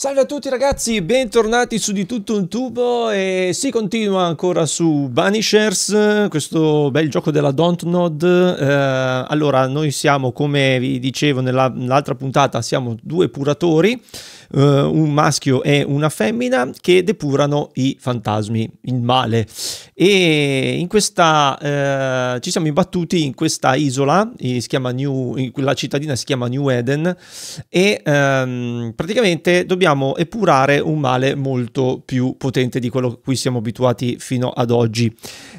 Salve a tutti ragazzi, bentornati su di tutto un tubo e si continua ancora su Banishers, questo bel gioco della Dontnod. Eh, allora, noi siamo, come vi dicevo nell'altra puntata, siamo due puratori uh, un maschio e una femmina che depurano i fantasmi, il male. E in questa uh, ci siamo imbattuti in questa isola, si chiama New, la cittadina si chiama New Eden e um, praticamente dobbiamo epurare un male molto più potente di quello a cui siamo abituati fino ad oggi.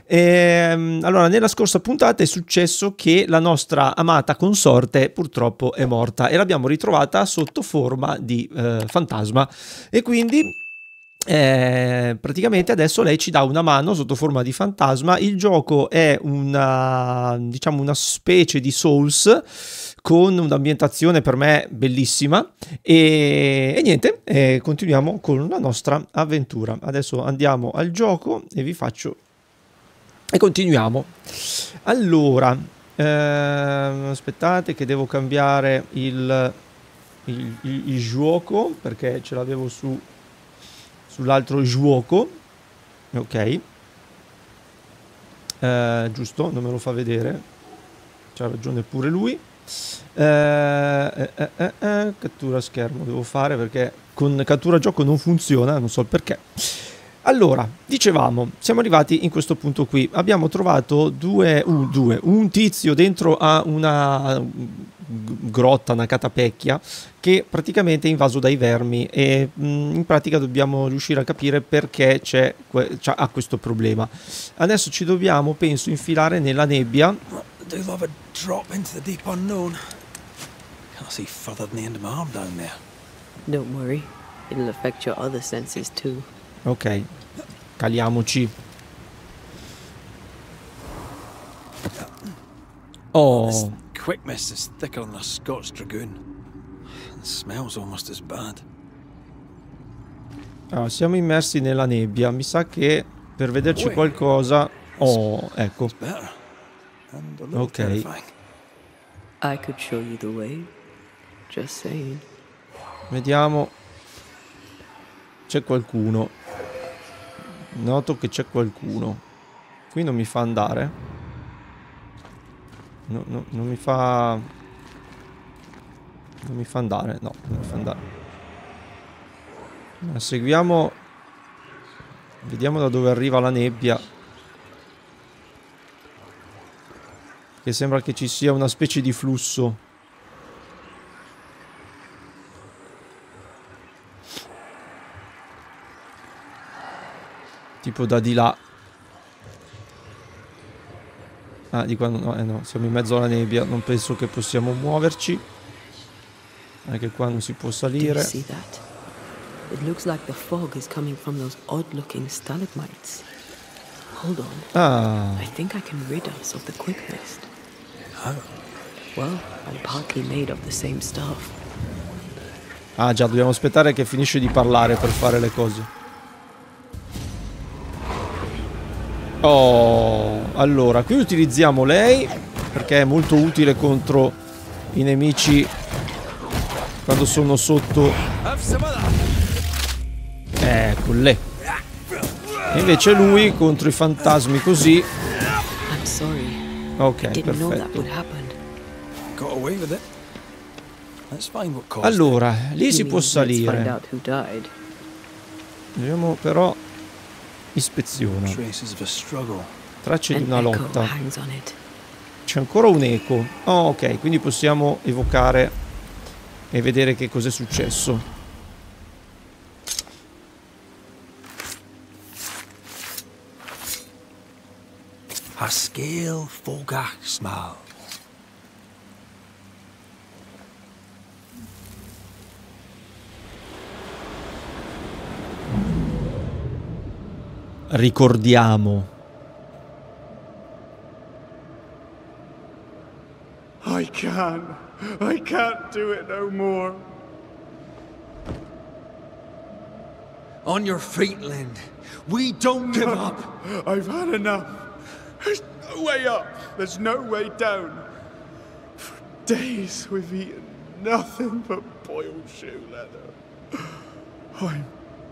E, um, allora, nella scorsa puntata è successo che la nostra amata consorte purtroppo è morta e l'abbiamo ritrovata sotto forma di uh, fantasma e quindi eh, praticamente adesso lei ci dà una mano sotto forma di fantasma. Il gioco è una, diciamo, una specie di Souls con un'ambientazione per me bellissima. E, e niente, eh, continuiamo con la nostra avventura. Adesso andiamo al gioco e vi faccio. E continuiamo. Allora, eh, aspettate che devo cambiare il il, il, il gioco perché ce l'avevo su sull'altro gioco ok. Eh, giusto non me lo fa vedere. C'ha ragione pure lui. Eh, eh, eh, eh, eh cattura schermo devo fare perché con cattura gioco non funziona non so il perché allora, dicevamo, siamo arrivati in questo punto qui. Abbiamo trovato due, uh, due, un tizio dentro a una grotta, una catapecchia, che praticamente è invaso dai vermi e mh, mm, in pratica dobbiamo riuscire a capire perché c'è, ha questo problema. Adesso ci dobbiamo, penso, infilare nella nebbia. Don't worry, it'll affect your other senses too. Ok, caliamoci. Oh. This quick mist is thicker than a Scotch dragoon. It smells almost as bad. Allora, siamo immersi nella nebbia. Mi sa che per vederci qualcosa... Oh, ecco. Ok. I could show you the way. Just saying. Vediamo. C'è qualcuno. Noto che c'è qualcuno. Qui non mi fa andare. No, no, non mi fa... Non mi fa andare, no, non mi fa andare. Ma seguiamo... Vediamo da dove arriva la nebbia. Che sembra che ci sia una specie di flusso. Tipo da di là. Ah, di qua no, eh no, siamo in mezzo alla nebbia, non penso che possiamo muoverci. Anche qua non si può salire. Ah. I think I can rid us of the quick mist. How? Well, I'm partly made of the same stuff. Ah già, dobbiamo aspettare che finisce di parlare per fare le cose. Oh, allora, qui utilizziamo lei perché è molto utile contro i nemici quando sono sotto. Ecco, lei. E invece lui contro i fantasmi così. Ok, perfetto. Allora, lì si può salire. Vediamo però Ispeziona. Tracce di una lotta. C'è ancora un eco. Oh, ok, quindi possiamo evocare e vedere che cos'è successo. Haskell Fogach ricordiamo. I can't. I can't do it no more. On your feet, Lind. We don't give up. I've had enough. There's no way up. There's no way down. For days we've eaten nothing but boiled shoe leather. I'm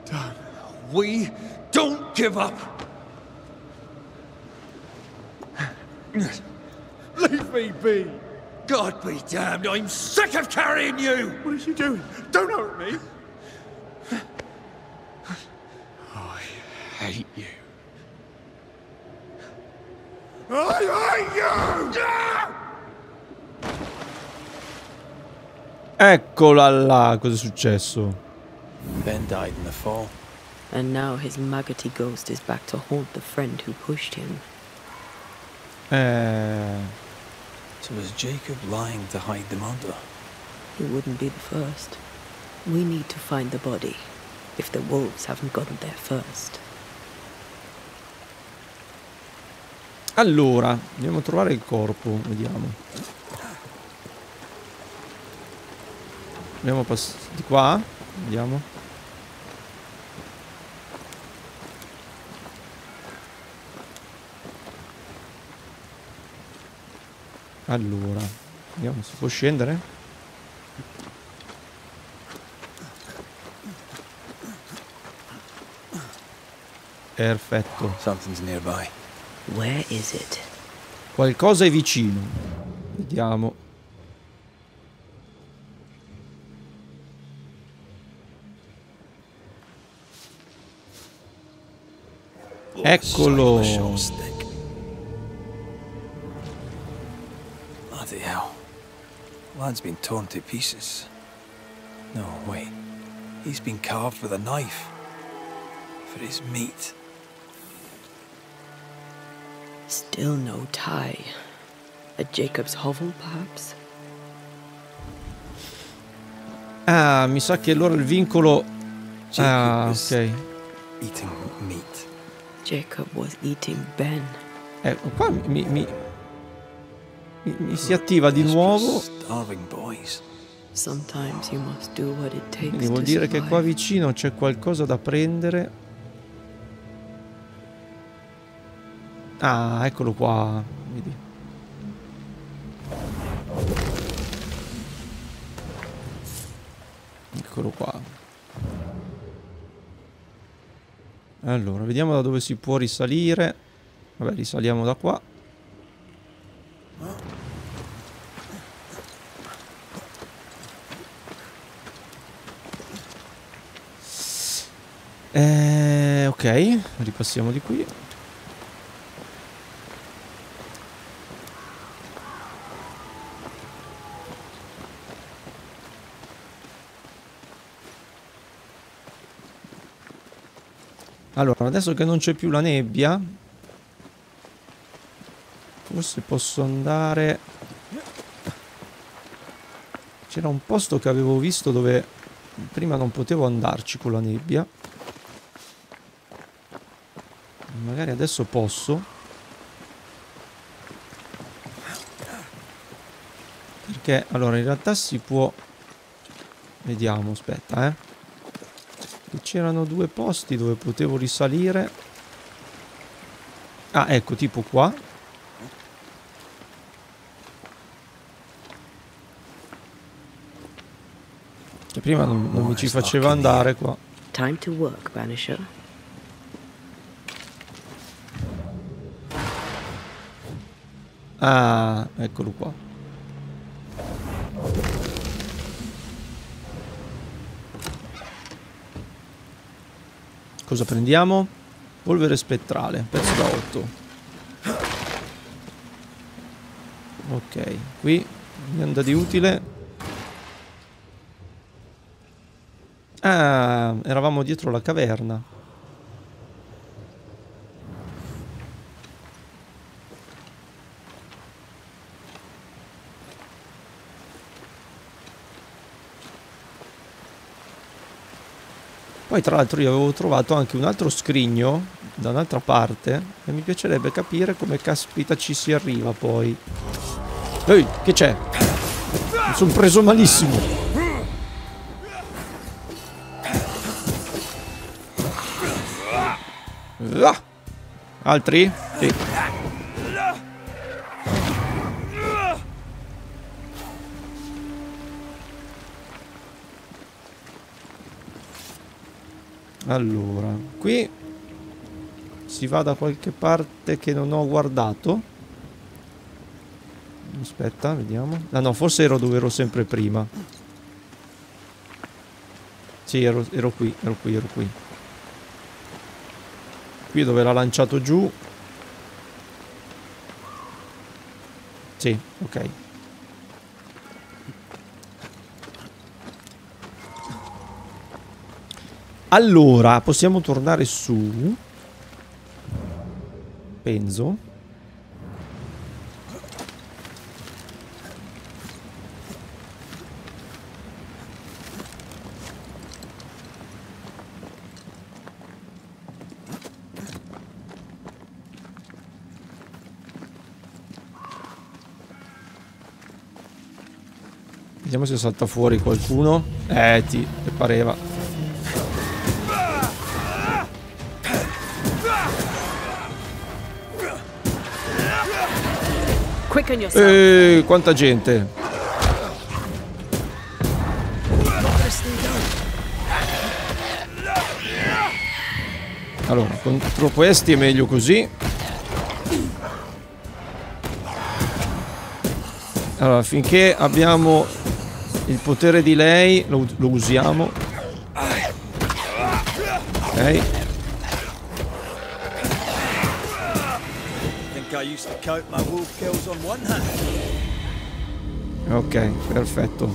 done. We don't give up. Leave me be! God be damned, I'm sick of carrying you! What are you doing? Don't hurt me! I hate you. I hate you! Eccola là, cosa è successo? Ben died in the fall. And now his maggoty ghost is back to haunt the friend who pushed him. Eh, So was Jacob lying to hide the murder? He wouldn't be the first. We need to find the body. If the wolves haven't gotten there first. allora, andiamo a trovare il corpo, vediamo. Andiamo di qua, vediamo. Allora, vediamo se può scendere. Perfetto. Something's nearby. Where is it? Qualcosa è vicino. Vediamo. Eccolo. Bloody hell. Lad's been torn to pieces. No, wait. He's been carved with a knife. For his meat. Still no tie. At Jacob's hovel, perhaps? Ah, mi sa che allora il vincolo... Jacob Ah, was ok. eating meat. Jacob was eating Ben. Ecco, qua mi, mi- mi- mi- si attiva di nuovo. Quindi vuol dire che qua vicino c'è qualcosa da prendere. Ah, eccolo qua. Vedi. Eccolo qua. Allora, vediamo da dove si può risalire. Vabbè, risaliamo da qua. Eh, ok, ripassiamo di qui. Allora, adesso che non c'è più la nebbia, forse posso andare... C'era un posto che avevo visto dove prima non potevo andarci con la nebbia. Magari adesso posso. Perché allora in realtà si può... Vediamo, aspetta, eh. C'erano due posti dove potevo risalire. Ah, ecco, tipo qua. Che prima non, non mi ci faceva andare qua. Time to work, Banisher. Ah, eccolo qua. Cosa prendiamo? Polvere spettrale, pezzo da 8. Ok, qui anda di utile. Ah, eravamo dietro la caverna. Poi tra l'altro io avevo trovato anche un altro scrigno da un'altra parte e mi piacerebbe capire come caspita ci si arriva poi. Ehi, che c'è? Mi sono preso malissimo. Ah! Altri? Sì. Allora, qui si va da qualche parte che non ho guardato. Aspetta, vediamo. Ah no, forse ero dove ero sempre prima. Sì, ero, ero qui, ero qui, ero qui. Qui dove l'ha lanciato giù. Sì, ok. Allora, possiamo tornare su. Penso. Vediamo se salta fuori qualcuno. Eh, ti, ti pareva. Yourself. Eh, quanta gente. Allora, contro questi è meglio così. Allora, finché abbiamo il potere di lei, lo, lo usiamo. Ok. Ok, perfetto.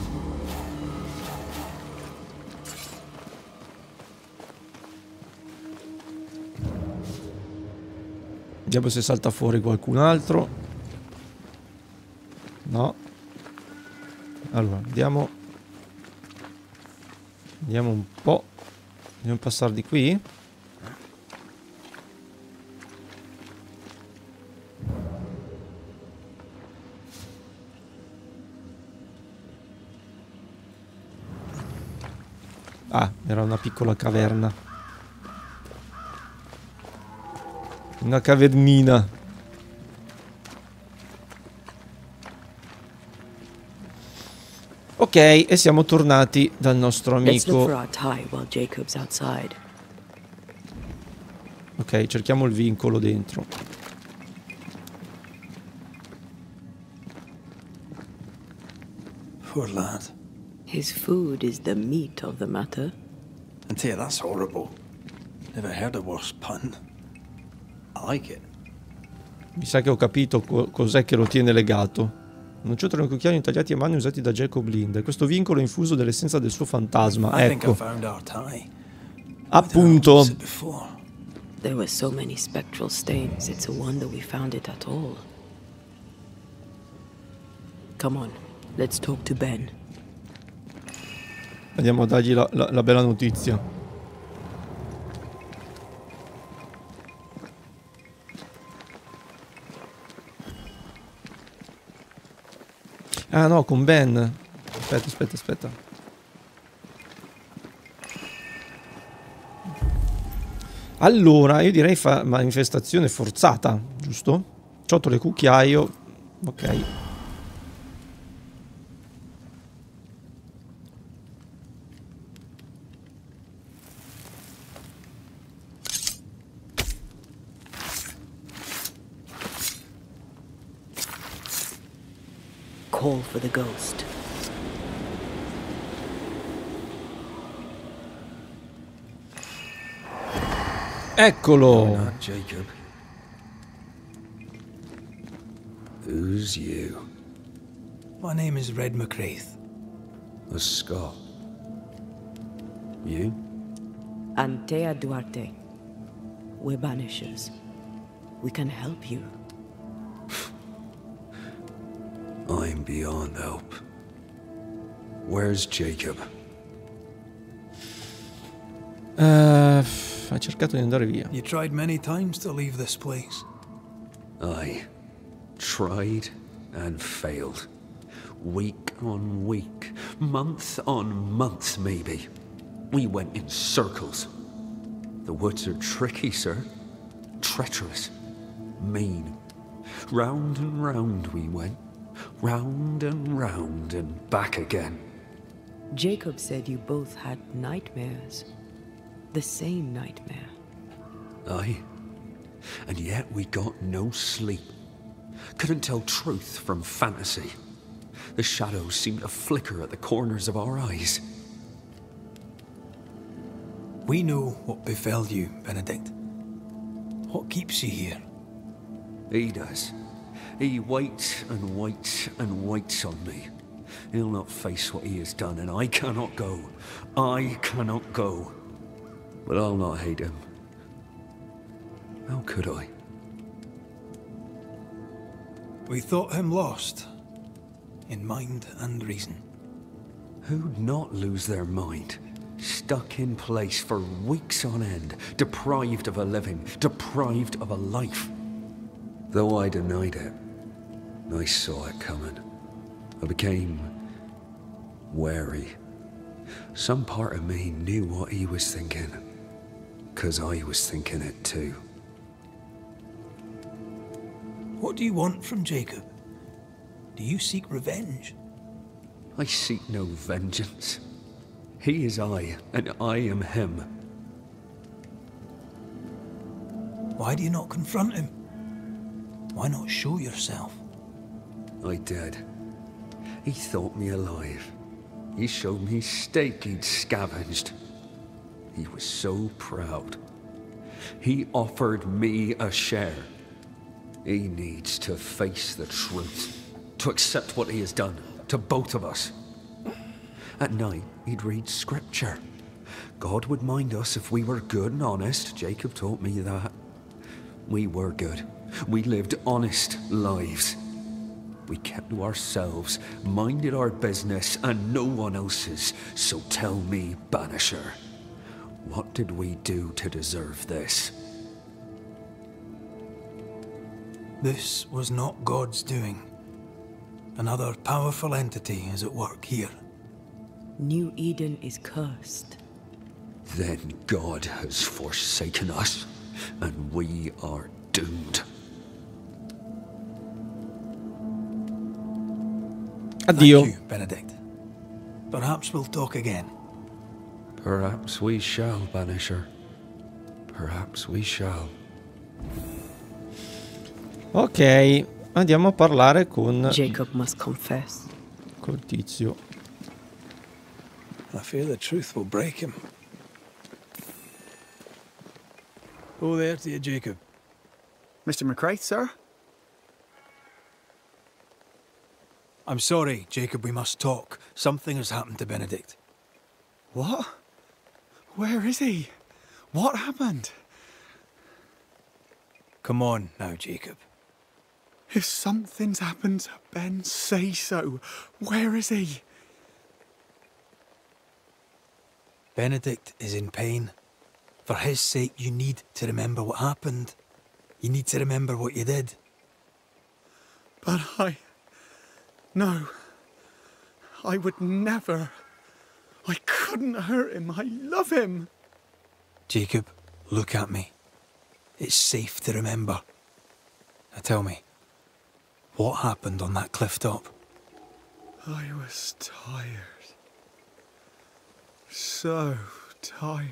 Vediamo se salta fuori qualcun altro. No. Allora, andiamo. Vediamo un po'. Dobbiamo passare di qui. Ah, era una piccola caverna. Una cavernina. Ok, e siamo tornati dal nostro amico. Ok, cerchiamo il vincolo dentro. Poor lad. His food is the meat of the matter. And tell you, that's horrible. Never heard a worse pun. I like it. Mi sa che ho capito co- cos'è che lo tiene legato. Un ciottolo in cucchiaio intagliati a mano usati da Jacob Lind. Questo vincolo è infuso dell'essenza del suo fantasma. Ecco, appunto. There were so many spectral stains, it's a wonder we found it at all. Come on, let's talk to Ben. Andiamo a dargli la, la- la bella notizia. Ah no, con Ben. Aspetta, aspetta, aspetta. Allora, io direi fa manifestazione forzata, giusto? Ciotole cucchiaio. Ok. Eccolo. Not Jacob. Who's you? My name is Red McCraith. A Scot. You? Antea Duarte. We're banishers. We can help you. I'm beyond help. Where's Jacob? Eh, ha cercato di andare via. You tried many times to leave this place. I tried and failed. Week on week, month on month, maybe. We went in circles. The woods are tricky, sir. Treacherous. Mean. Round and round we went. Round and round and back again. Jacob said you both had nightmares. The same nightmare. Aye. And yet we got no sleep. Couldn't tell truth from fantasy. The shadows seemed to flicker at the corners of our eyes. We know what befell you, Benedict. What keeps you here? He does. He waits and waits and waits on me. He'll not face what he has done, and I cannot go. I cannot go. But I'll not hate him. How could I? We thought him lost, in mind and reason. Who'd not lose their mind? Stuck in place for weeks on end, deprived of a living, deprived of a life. Though I denied it, I saw it coming. I became wary. Some part of me knew what he was thinking, because I was thinking it too. What do you want from Jacob? Do you seek revenge? I seek no vengeance. He is I, and I am him. Why do you not confront him? Why not show yourself? I did. He thought me alive. He showed me steak he'd scavenged. He was so proud. He offered me a share. He needs to face the truth, to accept what he has done to both of us. At night, he'd read scripture. God would mind us if we were good and honest. Jacob taught me that. We were good. We lived honest lives. We kept to ourselves, minded our business and no one else's. So tell me, Banisher, what did we do to deserve this? This was not God's doing. Another powerful entity is at work here. New Eden is cursed. Then God has forsaken us, and we are doomed. Addio. Thank you, Benedict. Perhaps we'll talk again. Perhaps we shall, Banisher. Perhaps we shall. Ok, andiamo a parlare con Jacob must confess. col tizio. I fear the truth will break him. Oh, there to you, Jacob. Mr. McCraith, sir? I'm sorry, Jacob, we must talk. Something has happened to Benedict. What? Where is he? What happened? Come on now, Jacob. If something's happened to Ben, say so. Where is he? Benedict is in pain. For his sake, you need to remember what happened. You need to remember what you did. But I. No. I would never. I couldn't hurt him. I love him. Jacob, look at me. It's safe to remember. Now tell me, what happened on that cliff top? I was tired. So tired.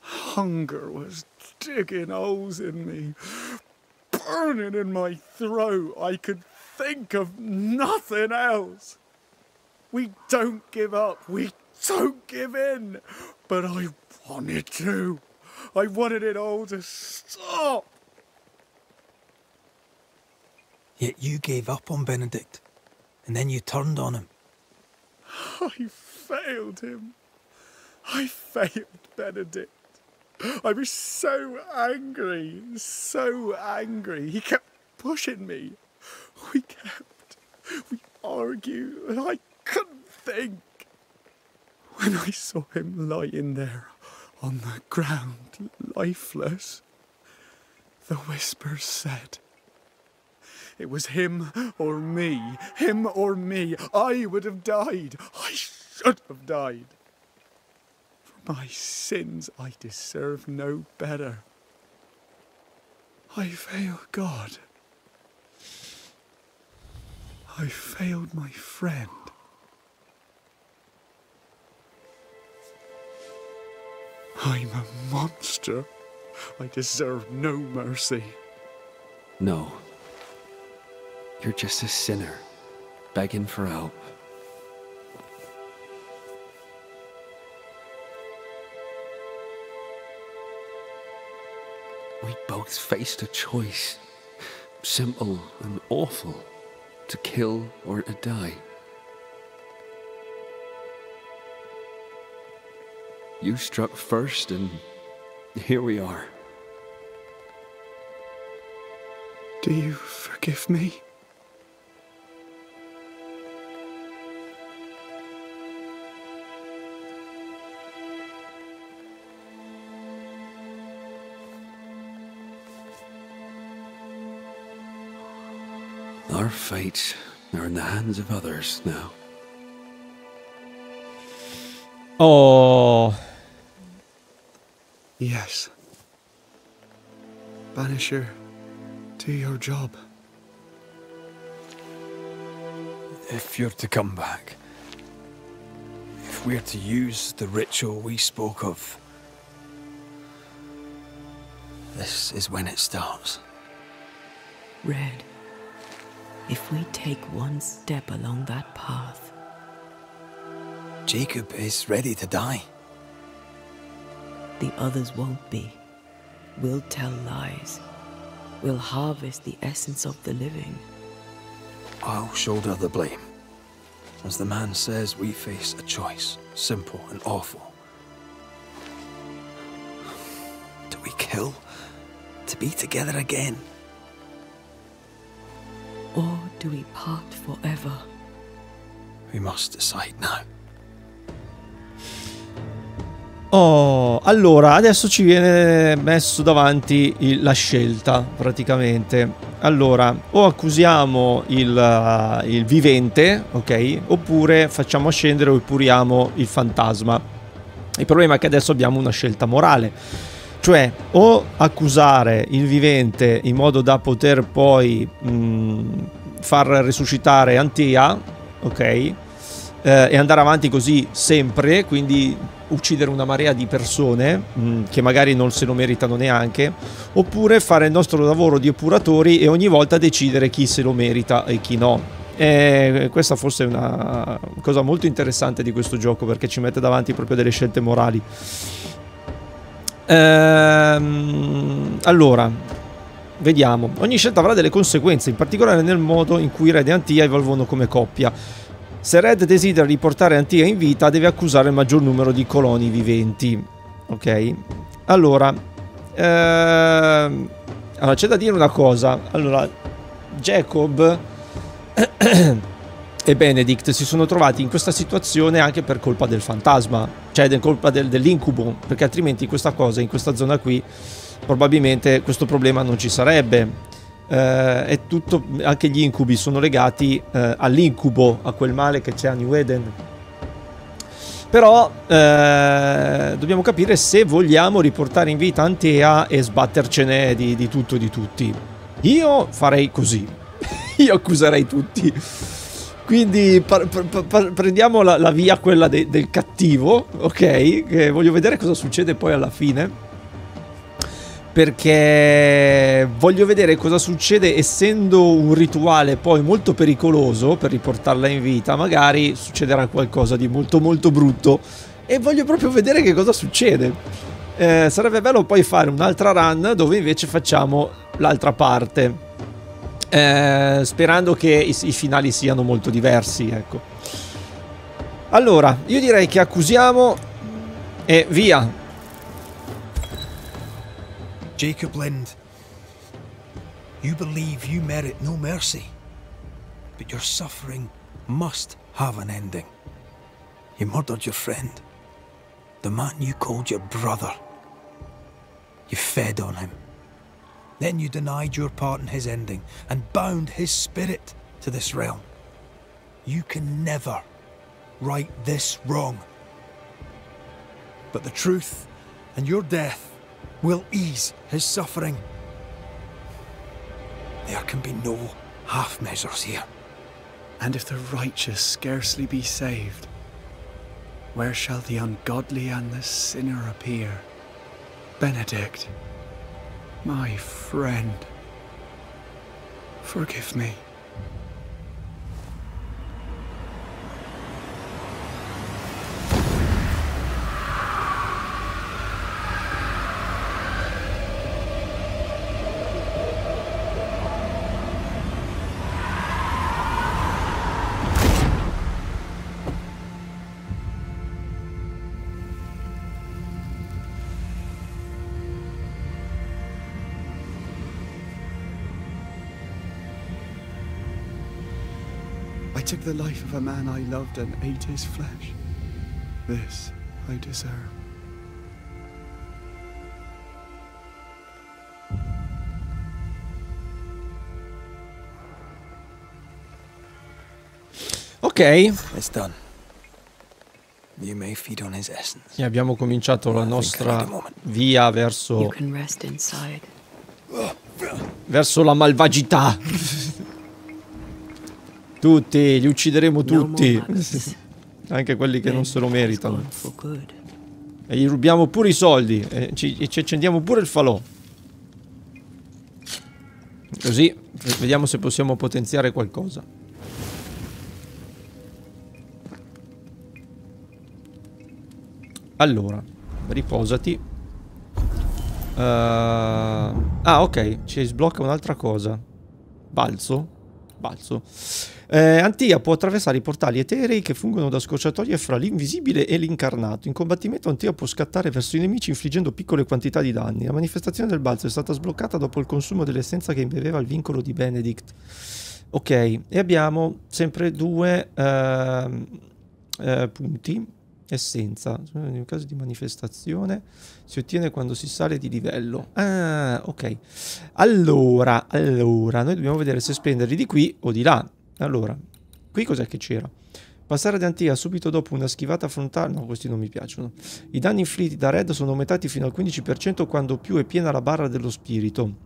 Hunger was digging holes in me, burning in my throat. I could think of nothing else. We don't give up. We don't give in. But I wanted to. I wanted it all to stop. Yet you gave up on Benedict, and then you turned on him. I failed him. I failed Benedict. I was so angry, so angry. He kept pushing me. We kept, we argued, and I couldn't think. When I saw him lying there on the ground, lifeless, the whispers said, it was him or me, him or me. I would have died. I should have died. For my sins, I deserve no better. I failed God. I failed my friend. I'm a monster. I deserve no mercy. No. You're just a sinner, begging for help. We both faced a choice, simple and awful, to kill or to die. You struck first, and here we are. Do you forgive me? Our fates are in the hands of others now. Oh, Yes. Banisher, do your job. If you're to come back, if we're to use the ritual we spoke of, this is when it starts. Red, if we take one step along that path, Jacob is ready to die. the others won't be. We'll tell lies. We'll harvest the essence of the living. I'll shoulder the blame. As the man says, we face a choice, simple and awful. Do we kill to be together again? Or do we part forever? We must decide now. Oh, allora adesso ci viene messo davanti il- la scelta praticamente. Allora, o accusiamo il, uh, il vivente, ok? Oppure facciamo scendere o epuriamo il fantasma. Il problema è che adesso abbiamo una scelta morale. Cioè, o accusare il vivente in modo da poter poi mh, far risuscitare Antia, ok? Eh, e andare avanti così sempre, quindi uccidere una marea di persone mh, che magari non se lo meritano neanche, oppure fare il nostro lavoro di epuratori e ogni volta decidere chi se lo merita e chi no. E questa forse è una cosa molto interessante di questo gioco perché ci mette davanti proprio delle scelte morali. Ehm, allora, vediamo. Ogni scelta avrà delle conseguenze, in particolare nel modo in cui Red e Antia evolvono come coppia. Se Red desidera riportare Antia in vita, deve accusare il maggior numero di coloni viventi. Ok? Allora, ehm, allora c'è da dire una cosa. Allora, Jacob e Benedict si sono trovati in questa situazione anche per colpa del fantasma, cioè per colpa del- dell'incubo, perché altrimenti questa cosa in questa zona qui probabilmente questo problema non ci sarebbe. Eh, è tutto, anche gli incubi sono legati eh, all'incubo, a quel male che c'è a New Eden. Però eh, dobbiamo capire se vogliamo riportare in vita Antea e sbattercene di, di tutto e di tutti. Io farei così. Io accuserei tutti. Quindi prendiamo la, la via quella de- del cattivo, ok? Che voglio vedere cosa succede poi alla fine. Perché voglio vedere cosa succede essendo un rituale poi molto pericoloso per riportarla in vita. Magari succederà qualcosa di molto molto brutto. E voglio proprio vedere che cosa succede. Eh, sarebbe bello poi fare un'altra run dove invece facciamo l'altra parte. Eh, sperando che i, i finali siano molto diversi, ecco. Allora, io direi che accusiamo e via. Jacob Lind, you believe you merit no mercy, but your suffering must have an ending. You murdered your friend, the man you called your brother. You fed on him. Then you denied your part in his ending and bound his spirit to this realm. You can never right this wrong. But the truth and your death will ease his suffering. There can be no half measures here. And if the righteous scarcely be saved, where shall the ungodly and the sinner appear? Benedict, my friend, forgive me. The life of a man I loved and ate his flesh. This I deserve. Ok, It's done. You may feed on his essence. e abbiamo cominciato la nostra via You verso, can rest inside. verso la malvagità. Tutti, li uccideremo tutti, anche quelli che non se lo meritano. E gli rubiamo pure i soldi e ci, e ci accendiamo pure il falò. Così vediamo se possiamo potenziare qualcosa. Allora, riposati. Uh, ah, ok, ci sblocca un'altra cosa. Balzo. Balzo. Eh, Antia può attraversare i portali eterei che fungono da scorciatoie fra l'invisibile e l'incarnato. In combattimento Antia può scattare verso i nemici infliggendo piccole quantità di danni. La manifestazione del balzo è stata sbloccata dopo il consumo dell'essenza che imbeveva il vincolo di Benedict. Ok, e abbiamo sempre due ehm, eh, punti. Essenza, in caso di manifestazione si ottiene quando si sale di livello. Ah, ok. Allora, allora, noi dobbiamo vedere se spenderli di qui o di là. Allora, qui cos'è che c'era? Passare ad Antia subito dopo una schivata frontale. No, questi non mi piacciono. I danni inflitti da Red sono aumentati fino al 15% quando più è piena la barra dello spirito.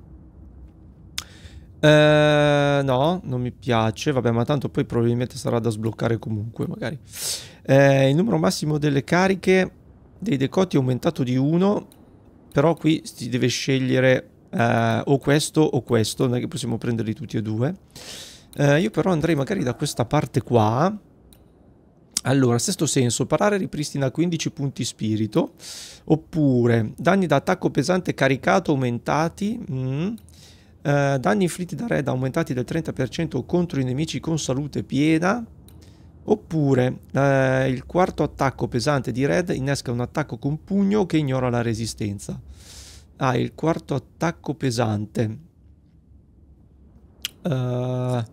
Eh, no, non mi piace. Vabbè, ma tanto poi probabilmente sarà da sbloccare comunque, magari. Eh, il numero massimo delle cariche dei decoti è aumentato di 1. Però qui si deve scegliere eh, o questo o questo. Non è che possiamo prenderli tutti e due. Eh, io però andrei magari da questa parte qua. Allora, sesto senso, parare ripristina 15 punti spirito. Oppure danni da attacco pesante caricato aumentati. mm. Eh, danni inflitti da Red aumentati del 30% contro i nemici con salute piena. Oppure eh, il quarto attacco pesante di Red innesca un attacco con pugno che ignora la resistenza. Ah, il quarto attacco pesante. Eh,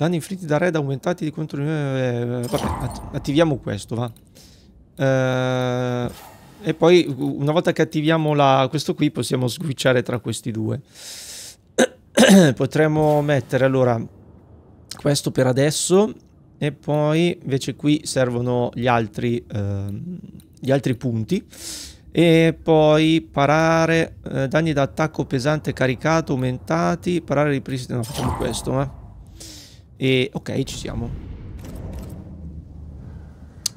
danni inflitti da Red aumentati di contro... eh, vabbè, att- attiviamo questo, va. Eh, e poi una volta che attiviamo la- questo qui possiamo switchare tra questi due. Potremmo mettere allora questo per adesso e poi invece qui servono gli altri, ehm, gli altri punti e poi parare eh, danni da attacco pesante caricato aumentati parare ripristina no facciamo questo ma e ok ci siamo.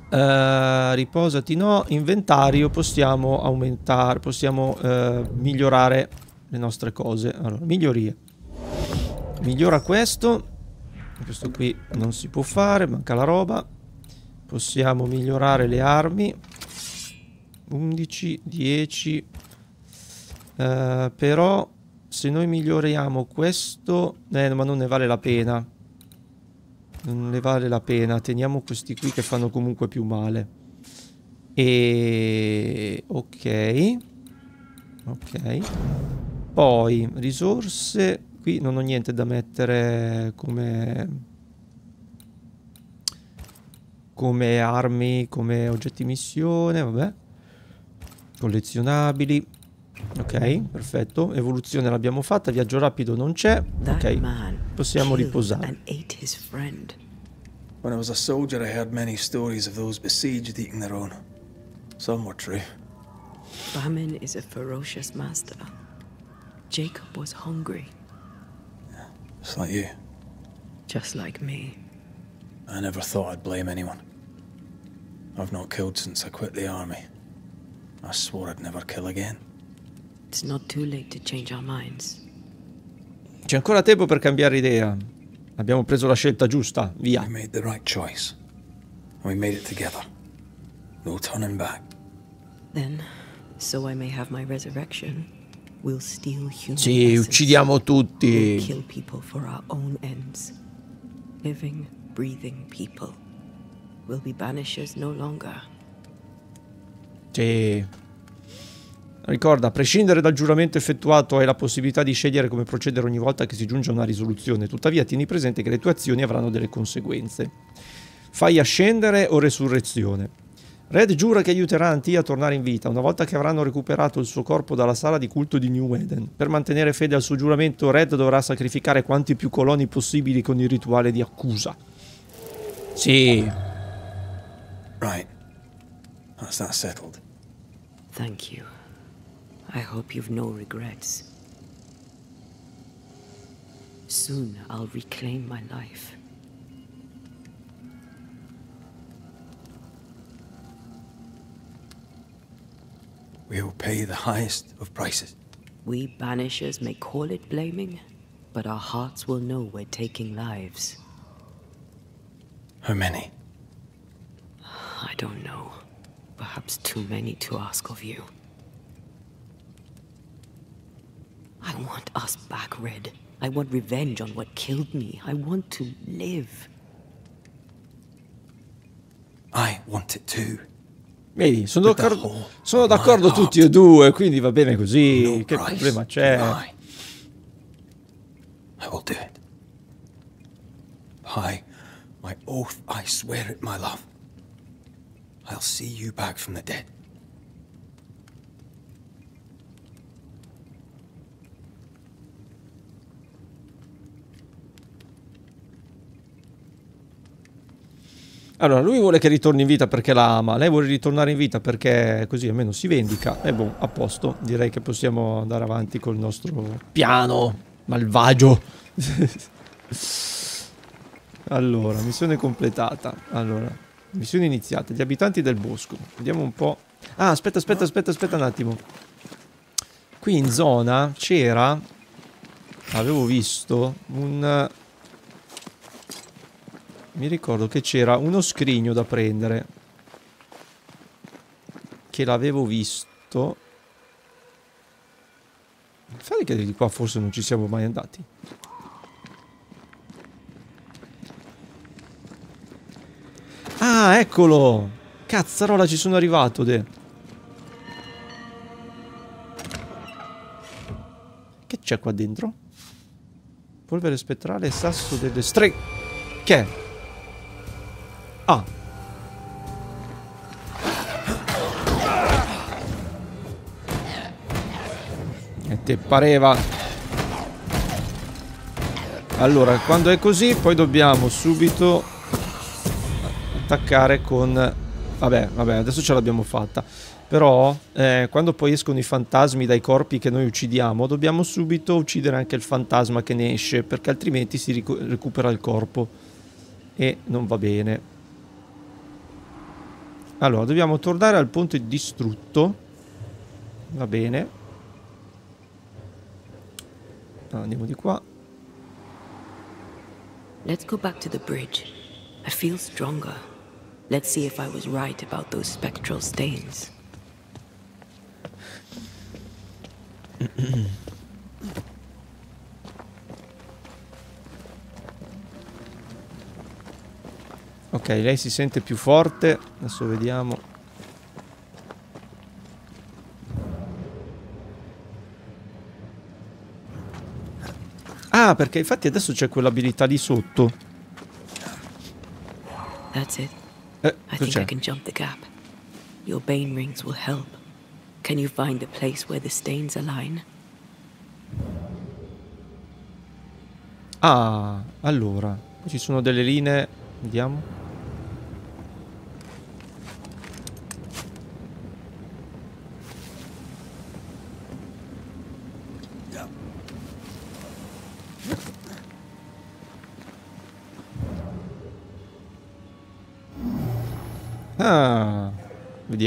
Eh, riposati no inventario possiamo aumentare possiamo eh, migliorare le nostre cose. Allora migliorie. Migliora questo. Questo qui non si può fare manca la roba. Possiamo migliorare le armi. 11 10 eh, però se noi miglioriamo questo eh, ma non ne vale la pena non ne vale la pena teniamo questi qui che fanno comunque più male. E ok ok. Poi risorse qui non ho niente da mettere come come armi come oggetti missione vabbè. Collezionabili ok perfetto evoluzione l'abbiamo fatta viaggio rapido non c'è ok possiamo riposare. When I was a soldier, I heard many stories of those besieged eating their own. Some were true. Famine is a ferocious master. Jacob was hungry, Just like you. just like me. I never thought I'd blame anyone. I've not killed since I quit the army. I swore I'd never kill again. C'è ancora tempo per cambiare idea. Abbiamo preso la scelta giusta, via. We made the right choice. We made it together. No turning back. Then, so I may have my resurrection, we'll steal human Sì, essence. uccidiamo We'll tutti. kill people for our own ends. Living, breathing people. We'll be banishers no longer. Sì. Ricorda, a prescindere dal giuramento effettuato hai la possibilità di scegliere come procedere ogni volta che si giunge a una risoluzione. Tuttavia tieni presente che le tue azioni avranno delle conseguenze. Fai ascendere o resurrezione. Red giura che aiuterà Antia a tornare in vita una volta che avranno recuperato il suo corpo dalla sala di culto di New Eden. Per mantenere fede al suo giuramento, Red dovrà sacrificare quanti più coloni possibili con il rituale di accusa. Sì, Right. That's that settled. Thank you. I hope you've no regrets. Soon I'll reclaim my life. We will pay the highest of prices. We banishers may call it blaming, but our hearts will know we're taking lives. How many? I don't know. Perhaps too many to ask of you. I want us back, Red. I want revenge on what killed me. I want to live. I want it too. Vedi, sono d'accordo, sono d'accordo tutti e due, quindi va bene così. No che problema c'è? deny. I will do it. By my oath, I swear it, my love. I'll see you back from the dead. Allora, lui vuole che ritorni in vita perché la ama, lei vuole ritornare in vita perché così almeno si vendica. E boh, a posto. Direi che possiamo andare avanti col nostro piano malvagio. allora, missione completata. Allora, missione iniziata. Gli abitanti del bosco. Vediamo un po'. Ah, aspetta, aspetta, aspetta, aspetta un attimo. Qui in zona c'era, avevo visto un mi ricordo che c'era uno scrigno da prendere. Che l'avevo visto. Fai che di qua forse non ci siamo mai andati. Ah, eccolo! Cazzarola, ci sono arrivato, de. Che c'è qua dentro? Polvere spettrale, sasso delle streghe. Che? Ah. E te pareva. Allora, quando è così, poi dobbiamo subito attaccare con... Vabbè, vabbè, adesso ce l'abbiamo fatta. Però, eh, quando poi escono i fantasmi dai corpi che noi uccidiamo, dobbiamo subito uccidere anche il fantasma che ne esce, perché altrimenti si recupera il corpo. E non va bene. Allora, dobbiamo tornare al ponte distrutto. Va bene. Andiamo di qua. Let's go back to the bridge. I feel stronger. Let's see if I was right about those spectral stains. Ok, lei si sente più forte. Adesso vediamo. Ah, perché infatti adesso c'è quell'abilità lì sotto. That's it. Eh, I think I can jump the gap. Your bane rings will help. Can you find the place where the stains align? Ah, allora. Ci sono delle linee. Vediamo.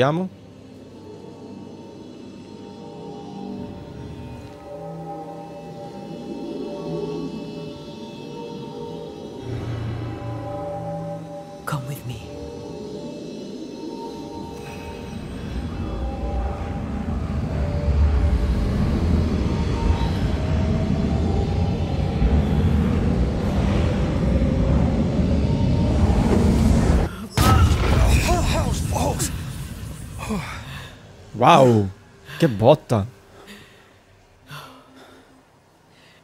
Ah, Wow, che botta.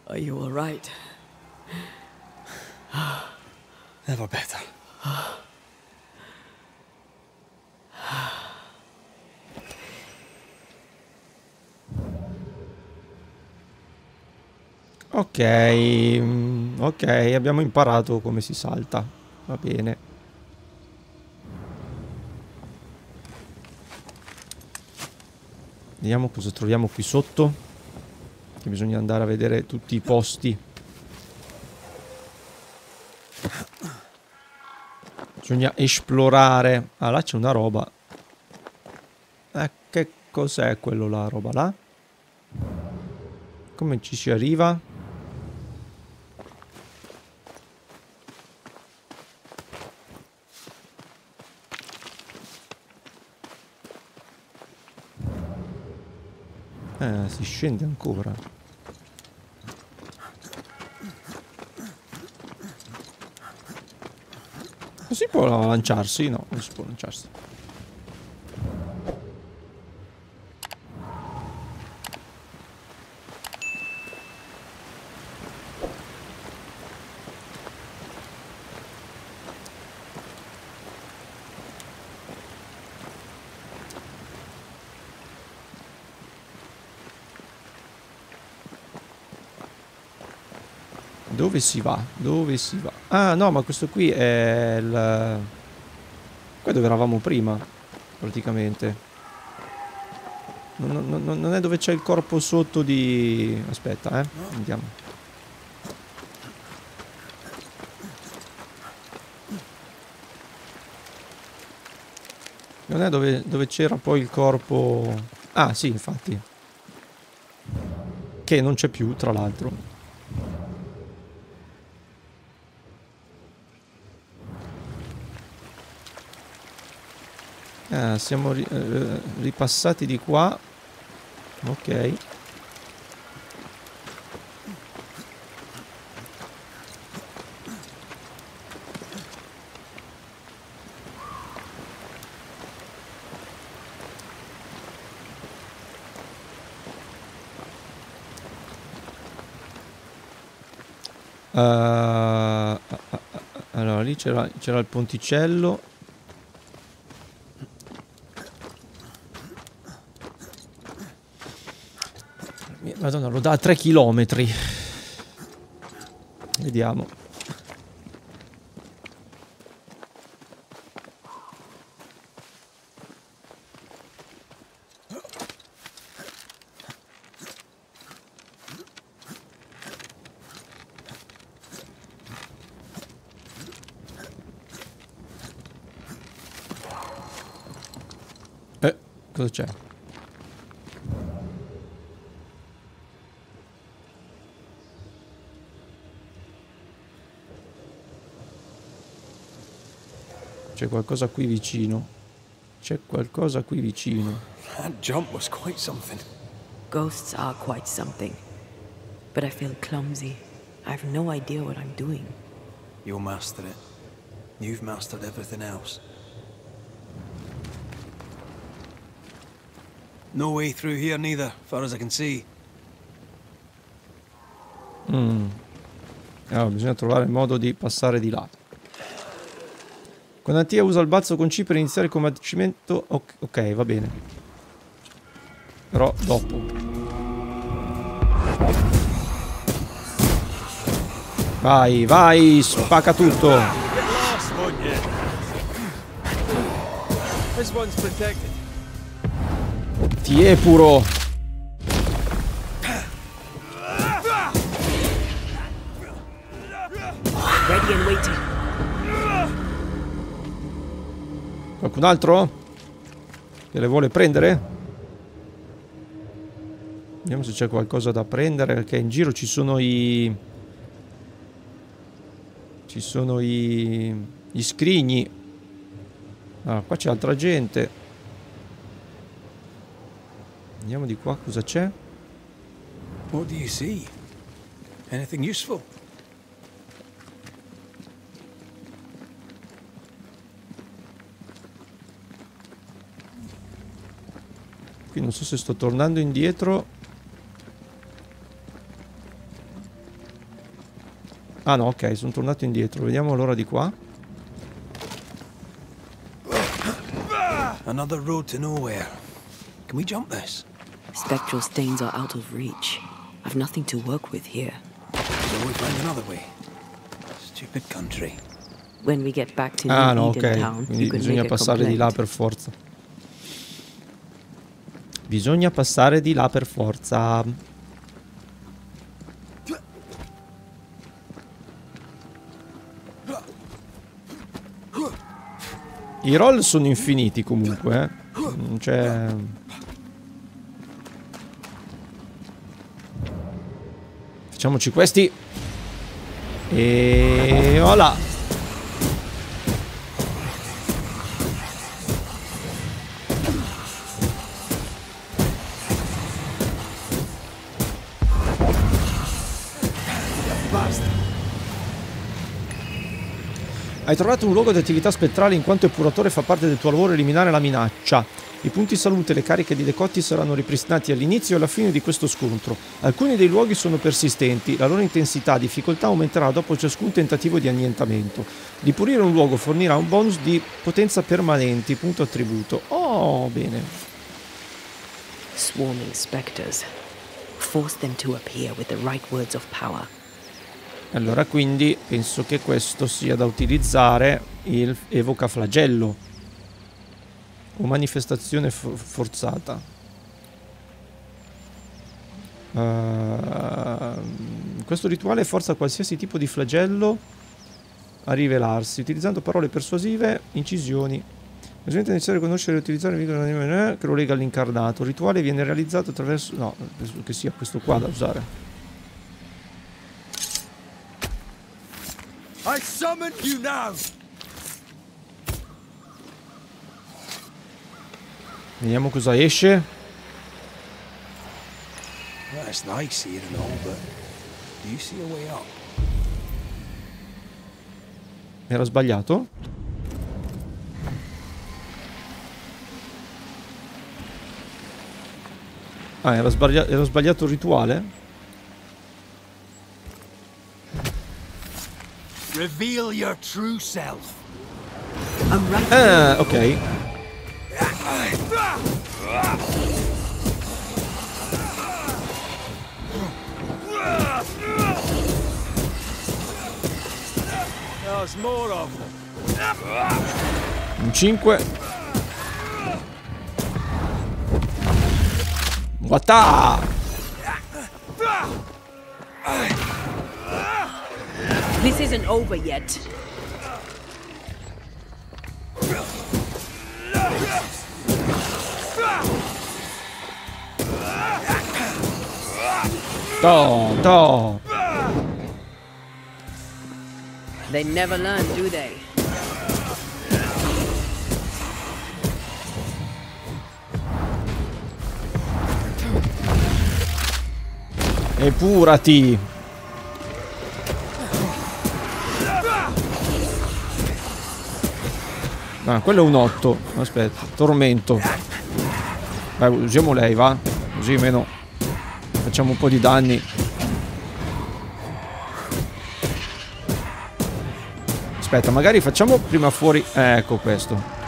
Are you all right? Never better. Ok, mm, ok, abbiamo imparato come si salta. Va bene. Vediamo cosa troviamo qui sotto. Che bisogna andare a vedere tutti i posti. Bisogna esplorare. Ah, là c'è una roba. Eh, che cos'è quello là, roba là? Come ci si arriva? Eh, si scende ancora. Non si può lanciarsi? No, non si può lanciarsi. Dove si va? Dove si va? Ah no, ma questo qui è il... Qua dove eravamo prima, praticamente. Non, non- non- è dove c'è il corpo sotto di... Aspetta, eh. Andiamo. Non è dove, dove c'era poi il corpo... Ah, sì, infatti. Che non c'è più, tra l'altro. Siamo ri- eh, ripassati di qua. Ok. Uh, allora lì c'era il ponticello Madonna, lo dà a 3 km. Vediamo. Eh, cosa c'è? C'è qualcosa qui vicino. C'è qualcosa qui vicino. That jump was quite something. Ghosts are quite something. But I feel clumsy. I have no idea what I'm doing. You'll master it. You've mastered everything else. No way through here neither, far as I can see. Mm. Allora, bisogna trovare il modo di passare di là. Quando Antia usa il balzo con C per iniziare il combattimento... Ok, va bene. Però dopo. Vai, vai, spacca tutto. Last one yet. Qualcun altro? Che le vuole prendere? Vediamo se c'è qualcosa da prendere, perché in giro ci sono i... Ci sono i... Gli scrigni. Ah, qua c'è altra gente. Vediamo di qua cosa c'è. What do you see? Anything useful? Non so se sto tornando indietro. Ah no, ok, sono tornato indietro. Vediamo allora di qua. Another road to nowhere. Can we jump this? Spectral stains are out of reach. I've nothing to work with here. So we find another way. Stupid country. When we get back to Ah no, Eden ok. Town, Quindi bisogna passare di là per forza. Bisogna passare di là per forza. I roll sono infiniti comunque, eh. Non c'è... Facciamoci questi. E... Voilà. Hai trovato un luogo di attività spettrale in quanto epuratore fa parte del tuo lavoro eliminare la minaccia. I punti salute e le cariche di decotti saranno ripristinati all'inizio e alla fine di questo scontro. Alcuni dei luoghi sono persistenti, la loro intensità e difficoltà aumenterà dopo ciascun tentativo di annientamento. Ripulire un luogo fornirà un bonus di potenza permanenti, punto attributo. Oh, bene. Swarming specters. Force them to appear with the right words of power. Allora quindi penso che questo sia da utilizzare il evoca flagello o manifestazione fo- forzata. Ehm, questo rituale forza qualsiasi tipo di flagello a rivelarsi utilizzando parole persuasive, incisioni. Bisogna a conoscere e utilizzare il video che lo lega all'incarnato. Il rituale viene realizzato attraverso... No, penso che sia questo qua da usare. I summon you now! Vediamo cosa esce. It's nice here and all, but do you see a way up? Era sbagliato? Ah, era, sbaglia- era sbagliato il rituale? Reveal your true self. I'm right. Ah, ok. There's more of them. Un 5. Wata! This isn't over yet. To, to. They never learn, do they? Epurati. Ah, quello è un 8. Aspetta, tormento. Dai, usiamo lei, va? Così meno facciamo un po' di danni. Aspetta, magari facciamo prima fuori. Eh, ecco questo.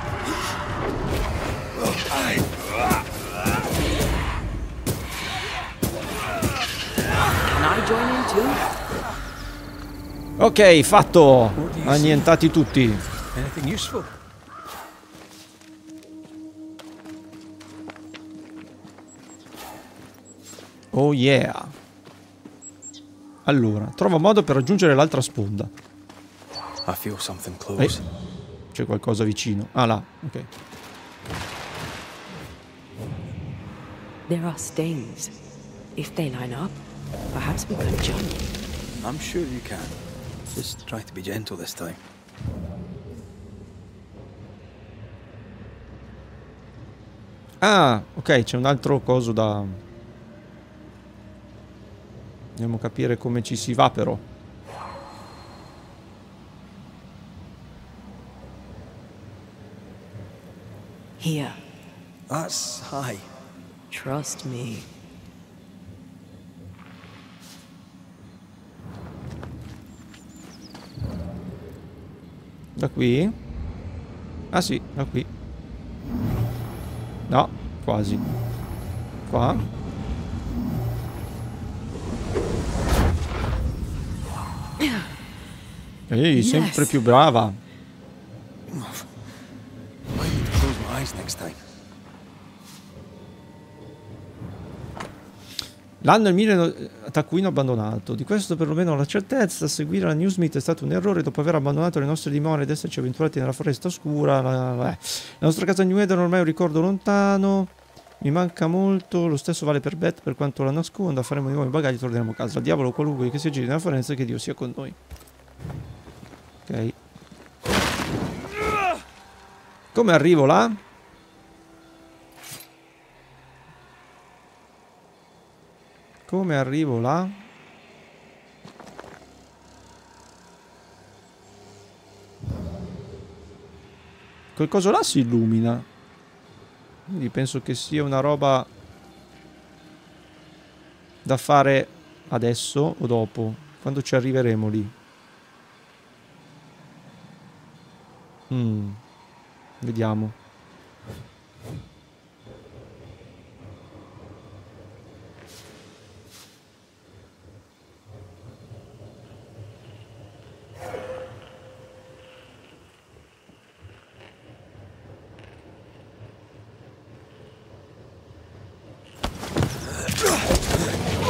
Ok, fatto. Annientati tutti. Oh yeah. Allora, trova modo per raggiungere l'altra sponda. C'è qualcosa vicino. Ah là, ok. There are stains. If they line up, perhaps we could jump. I'm sure you can. Just try to be gentle this time. Ah, ok, c'è un altro coso da... Andiamo a capire come ci si va però. Here. That's high. Trust me. Da qui? Ah sì, da qui. No, quasi. Qua. Ehi, sempre Yes. più brava. L'anno è il 1000 taccuino abbandonato. Di questo perlomeno ho la certezza. Seguire la Newsmeet è stato un errore dopo aver abbandonato le nostre dimore ed esserci avventurati nella foresta oscura. La, la- eh. La nostra casa New Eden ormai è un ricordo lontano. Mi manca molto. Lo stesso vale per Beth per quanto la nasconda. Faremo i nuovi bagagli e torneremo a casa. Al diavolo qualunque che si giri nella foresta e che Dio sia con noi. Ok. Come arrivo là? Come arrivo là? Quel coso là si illumina. Quindi penso che sia una roba da fare adesso o dopo, quando ci arriveremo lì. Mm. Vediamo.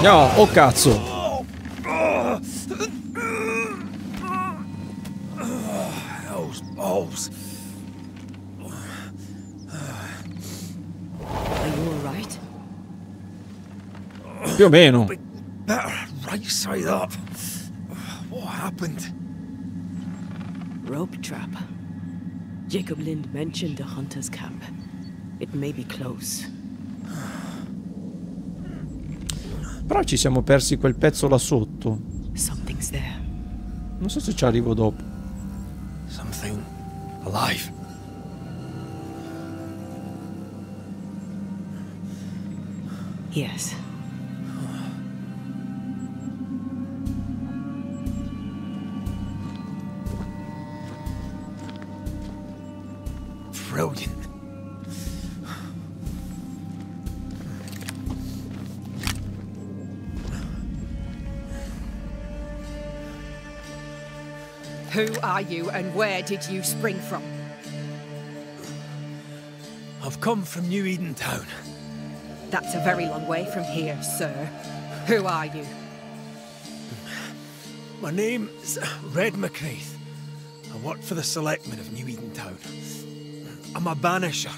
No, oh cazzo. Alright? Più o meno. Better right side up. What happened? Rope trap. Jacob Lind mentioned a hunter's camp. It may be close. Però ci siamo persi quel pezzo là sotto. Something's there. Non so se ci arrivo dopo. Alive. Yes. Brilliant. Who are you and where did you spring from? I've come from New Eden Town. That's a very long way from here, sir. Who are you? My name's Red McCraith. I work for the selectmen of New Eden Town. I'm a banisher.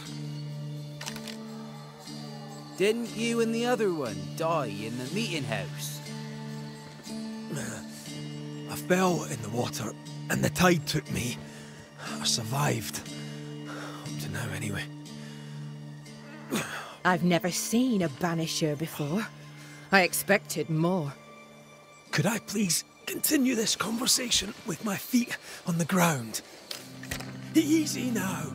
Didn't you and the other one die in the meeting house? I fell in the water and the tide took me. I survived. Up to now, anyway. I've never seen a banisher before. I expected more. Could I please continue this conversation with my feet on the ground? Easy now.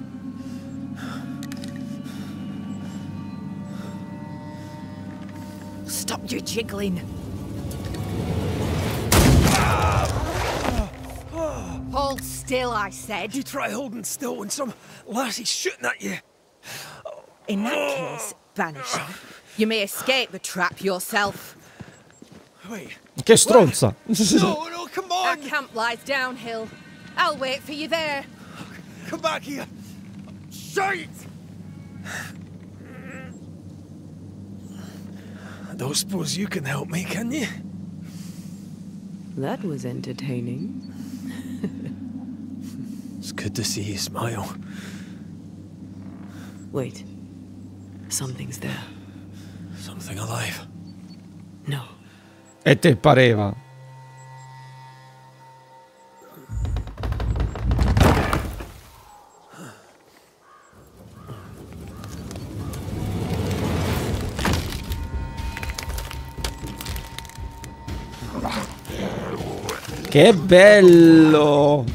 Stop your jiggling. Hold still, I said. You try holding still when some lassie's shooting at you. In that case, banisher, oh. you may escape the trap yourself. Wait. Che stronza. No, no, come Our on! camp lies downhill. I'll wait for you there. Come back here! Shite! I don't suppose you can help me, can you? That was entertaining. It's good to see you smile. Wait. Something's there. Something alive. No. E te pareva. Che bello!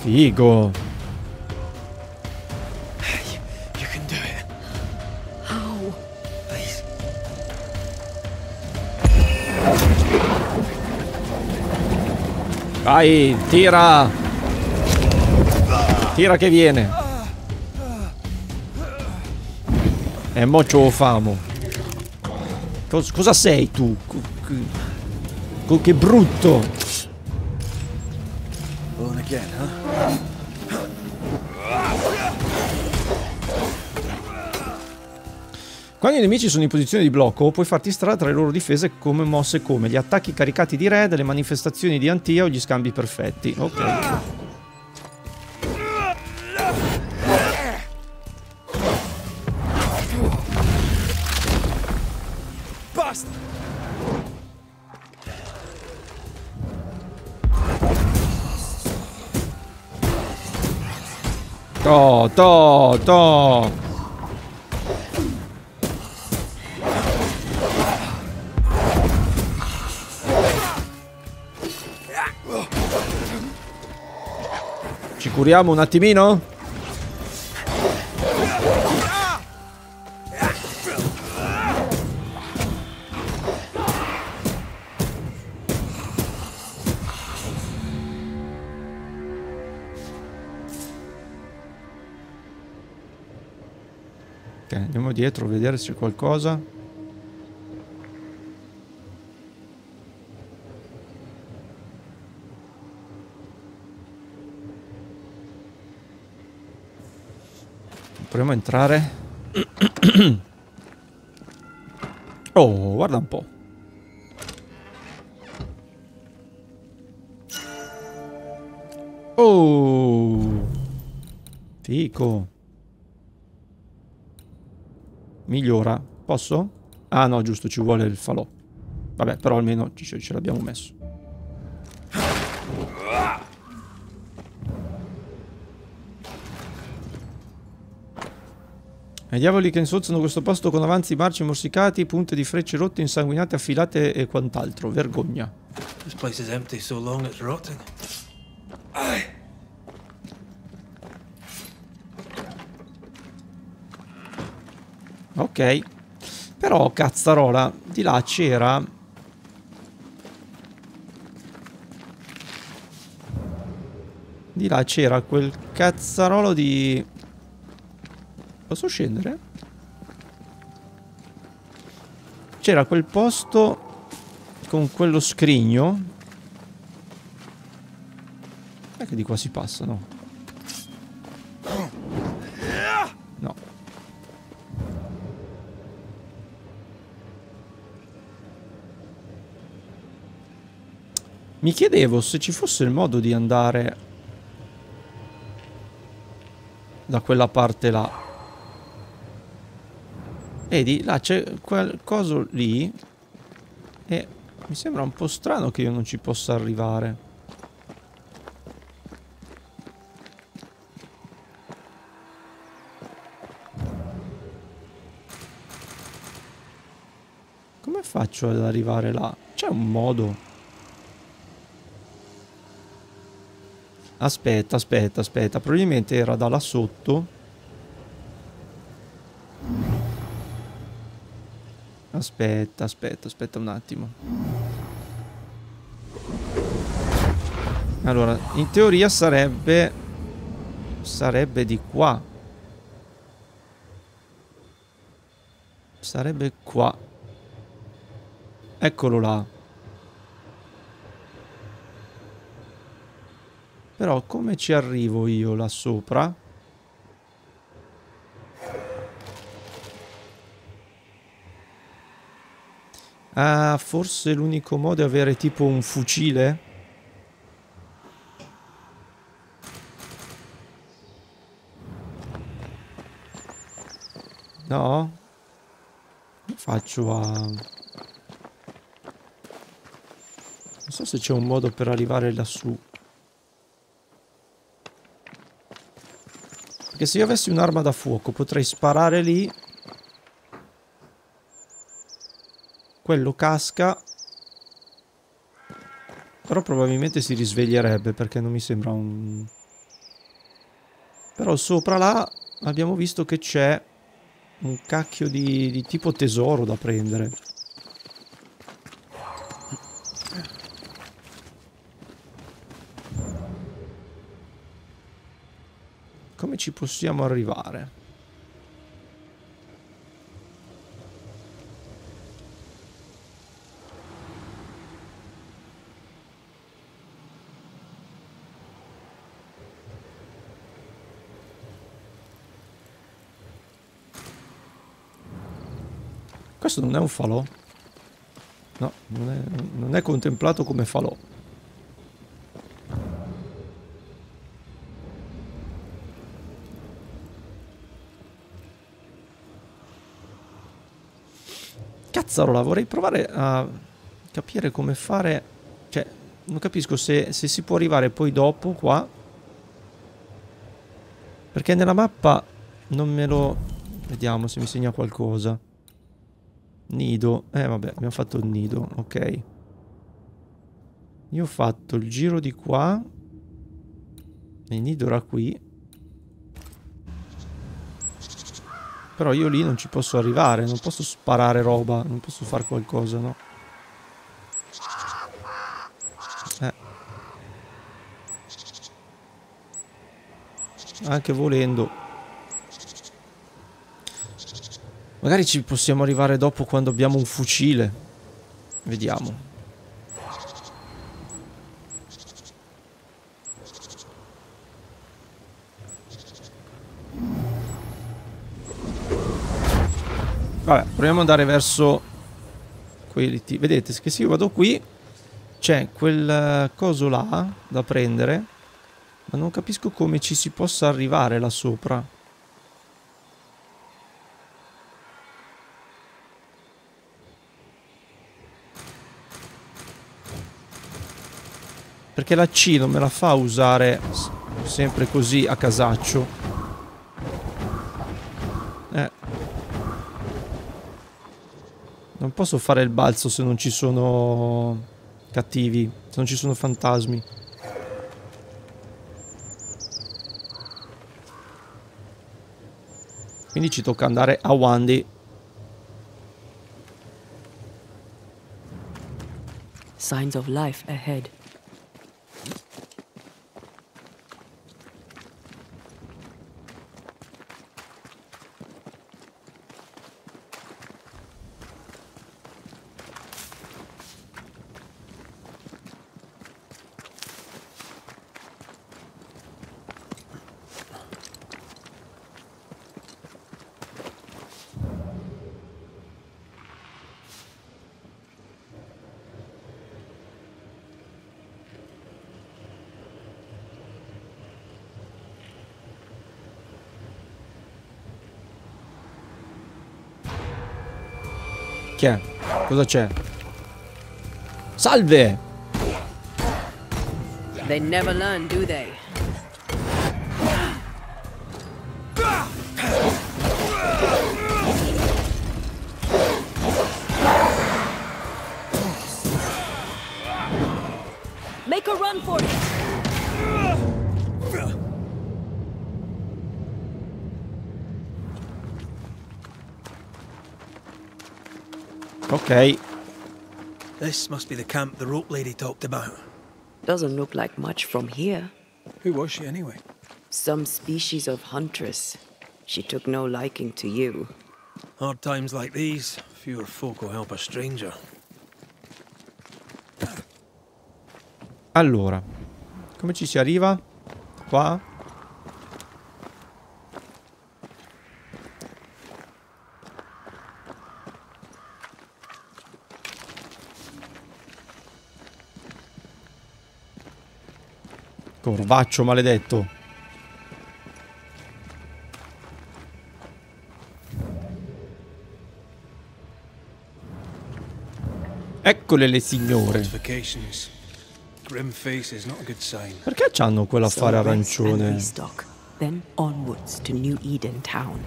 Figo! Vai, tira! Tira che viene. E mo ce lo famo. Cos- cosa sei tu? Co- che brutto. Alone again, huh? Quando i nemici sono in posizione di blocco, puoi farti strada tra le loro difese come mosse come gli attacchi caricati di red, le manifestazioni di antia o gli scambi perfetti. Ok. To, to, to. Ci curiamo un attimino? Dietro vedere se qualcosa. Proviamo a entrare. oh, guarda un po'. Oh. Fico. Migliora. Posso? Ah no, giusto, ci vuole il falò. Vabbè, però almeno ce, ce l'abbiamo messo. I diavoli che insozzano questo posto con avanzi, marci morsicati, punte di frecce rotte, insanguinate, affilate e quant'altro. Vergogna. This place is empty so long it's rotting. Ok. Però, cazzarola, di là c'era... Di là c'era quel cazzarolo di... Posso scendere? C'era quel posto con quello scrigno. È che di qua si passa? No. Mi chiedevo se ci fosse il modo di andare da quella parte là. Vedi, là c'è quel coso lì e mi sembra un po' strano che io non ci possa arrivare. Come faccio ad arrivare là? C'è un modo. Aspetta, aspetta, aspetta. Probabilmente era da là sotto. Aspetta, aspetta, aspetta un attimo. Allora, in teoria sarebbe... Sarebbe di qua. Sarebbe qua. Eccolo là. Però come ci arrivo io là sopra? Ah, forse l'unico modo è avere tipo un fucile? No? Come faccio a... Non so se c'è un modo per arrivare lassù. Perché se io avessi un'arma da fuoco potrei sparare lì. Quello casca. Però probabilmente si risveglierebbe perché non mi sembra un... Però sopra là abbiamo visto che c'è un cacchio di, di tipo tesoro da prendere. Come ci possiamo arrivare? Questo non è un falò? No, non è, non è contemplato come falò. Cazzarola, vorrei provare a capire come fare... Cioè, non capisco se, se si può arrivare poi dopo qua. Perché nella mappa non me lo... Vediamo se mi segna qualcosa. Nido. Eh vabbè, abbiamo fatto il nido, ok. Io ho fatto il giro di qua. Il nido era qui. Però io lì non ci posso arrivare, non posso sparare roba, non posso fare qualcosa, no? Eh. Anche volendo. Magari ci possiamo arrivare dopo quando abbiamo un fucile. Vediamo. Vabbè, proviamo ad andare verso quelli. Vedete che se io vado qui c'è quel eh, coso là da prendere, ma non capisco come ci si possa arrivare là sopra. Perché la C non me la fa usare sempre così a casaccio. Non posso fare il balzo se non ci sono cattivi, se non ci sono fantasmi. Quindi ci tocca andare a Wandy. Signs of life ahead. Chi è? Cosa c'è? Salve! They never learn, do they? Ok. This must be the camp the rope lady talked about. Doesn't look like much from here. Who was she anyway? Some species of huntress. She took no liking to you. Hard times like these, fewer folk will help a stranger. Allora, come ci si arriva? Qua? Corvaccio maledetto. Eccole le signore. Perché c'hanno quell'affare arancione? then onwards to New Eden Town.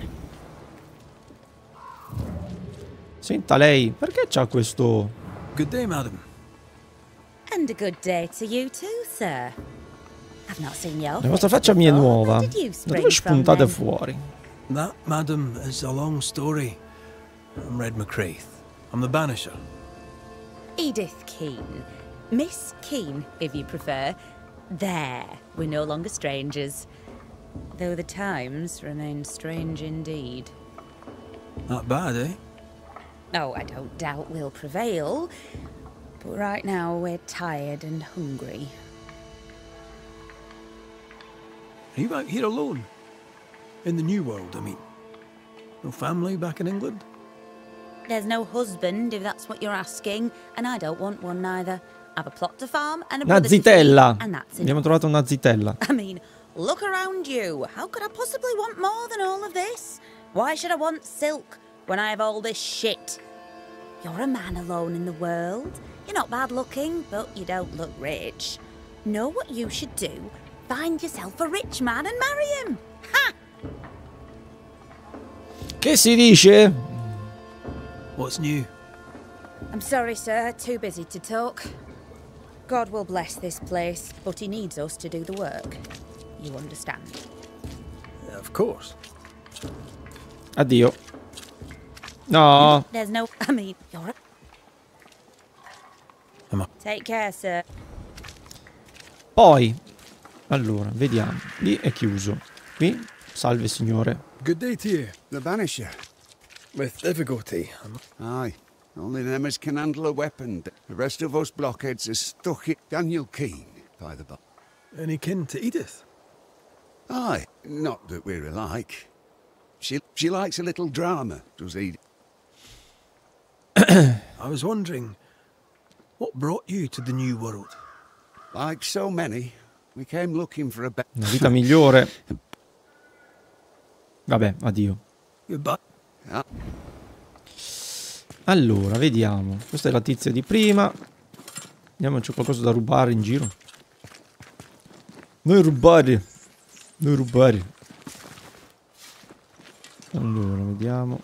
Senta lei, perché c'ha questo... Good day, madam. And a good day to you too, sir. La vostra face faccia mi è before. nuova. Where did you Da spring dove from spuntate then? fuori? That, madam, is a long story. I'm Red McCraith. I'm the Banisher. Edith Keane. Miss Keane, if you prefer. There, we're no longer strangers. Though the times remain strange indeed. Not bad, eh? Oh, I don't doubt we'll prevail. But right now we're tired and hungry. Are you out here alone? In the New World, I mean. No family back in England? There's no husband, if that's what you're asking, and I don't want one neither. I've a plot to farm and a Una brother to feed, zitella. and that's Abbiamo enough. trovato una zitella. I mean, look around you. How could I possibly want more than all of this? Why should I want silk when I have all this shit? You're a man alone in the world. You're not bad looking, but you don't look rich. Know what you should do? Find yourself a rich man and marry him. Ha! Che si dice? What's new? I'm sorry, sir. Too busy to talk. God will bless this place, but he needs us to do the work. You understand? Of course. Addio. No. There's no. I mean, you're a. Am I- Take care, sir. Poi, allora, vediamo. Lì è chiuso. Qui, salve signore. Good day to you. The Banisher. With difficulty. Aye. Only them as can handle a weapon. The rest of us blockheads are stuck it. Daniel Keane, by the by. Any kin to Edith? Aye. Not that we're alike. She she likes a little drama, does he? I was wondering, what brought you to the New World? Like so many, Una vita migliore. Vabbè, addio. Allora, vediamo. Questa è la tizia di prima. Vediamo c'è qualcosa da rubare in giro. Noi rubare. Noi rubare. Allora, vediamo.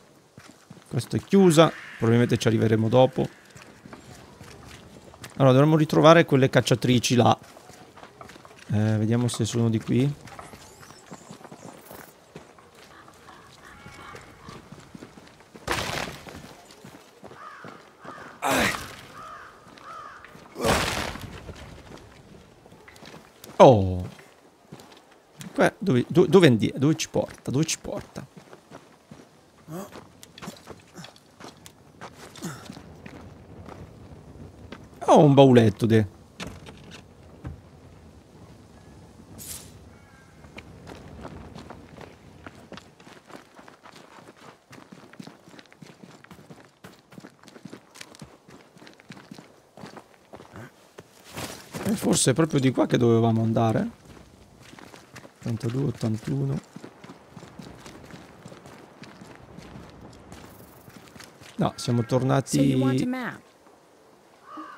Questa è chiusa. Probabilmente ci arriveremo dopo. Allora, dovremmo ritrovare quelle cacciatrici là. Eh, vediamo se sono di qui. Oh. Que- dove, do- dove, andi- dove ci porta? Dove ci porta? Oh, un bauletto de. E forse è proprio di qua che dovevamo andare. 82, 81. No, siamo tornati... So you map?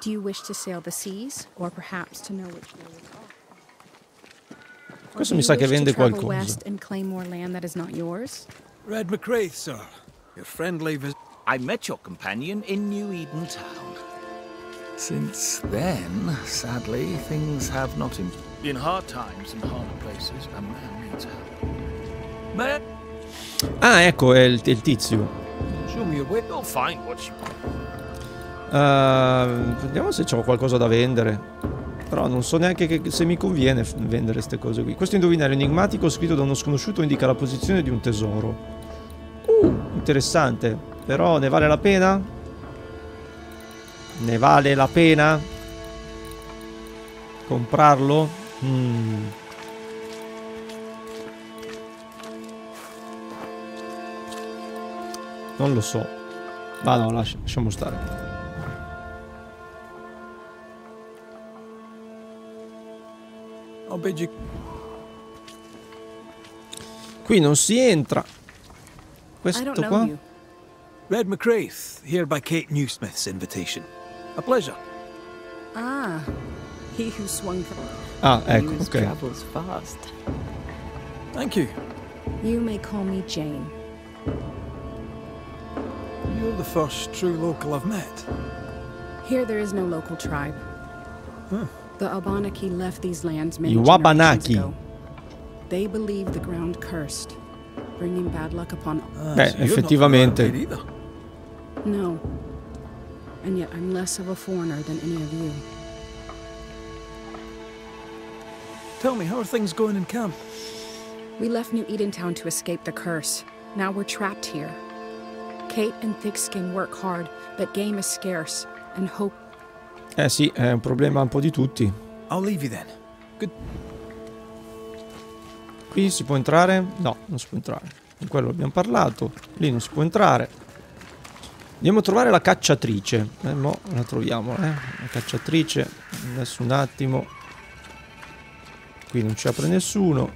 Do you wish to sail the seas, or perhaps to know which way is off? Or Questo mi sa che vende qualcosa. Red McCraith, sir. Your friendly vis- I met your companion in New Eden Town. Since then, sadly, things have not improved. In hard times and harder places, a man needs help. Man, Ah, ecco, è il, il tizio. Show me your way. you'll find what you want. Uh, vediamo se c'ho qualcosa da vendere. Però non so neanche che- se mi conviene vendere queste cose qui. Questo indovinello enigmatico scritto da uno sconosciuto indica la posizione di un tesoro. Uh, interessante. Però ne vale la pena? Ne vale la pena? Comprarlo? Mm. Non lo so. Ma no, lascia- lasciamo stare. Qui non si entra. Questo qua? Red McCraith, here by Kate Newsmith's invitation. A pleasure. Ah, he who swung from. Ah, ecco, ok. travels fast. Thank you. You may call me Jane. You're the first true local I've met. Here there is no local tribe. Huh. The Abenaki left these lands many I generations Wabanaki. ago. They believe the ground cursed, bringing bad luck upon. Beh, effettivamente. No. And yet I'm less of a foreigner than any of you. Tell me, how are things going in camp? We left New Edentown to escape the curse. Now we're trapped here. Kate and Thickskin work hard, but game is scarce, and hope. Eh sì, è un problema un po' di tutti. I'll leave you then. Qui si può entrare? No, non si può entrare. Di quello abbiamo parlato. Lì non si può entrare. Andiamo a trovare la cacciatrice. Eh, mo la troviamo, eh. La cacciatrice. Adesso un attimo. Qui non ci apre nessuno.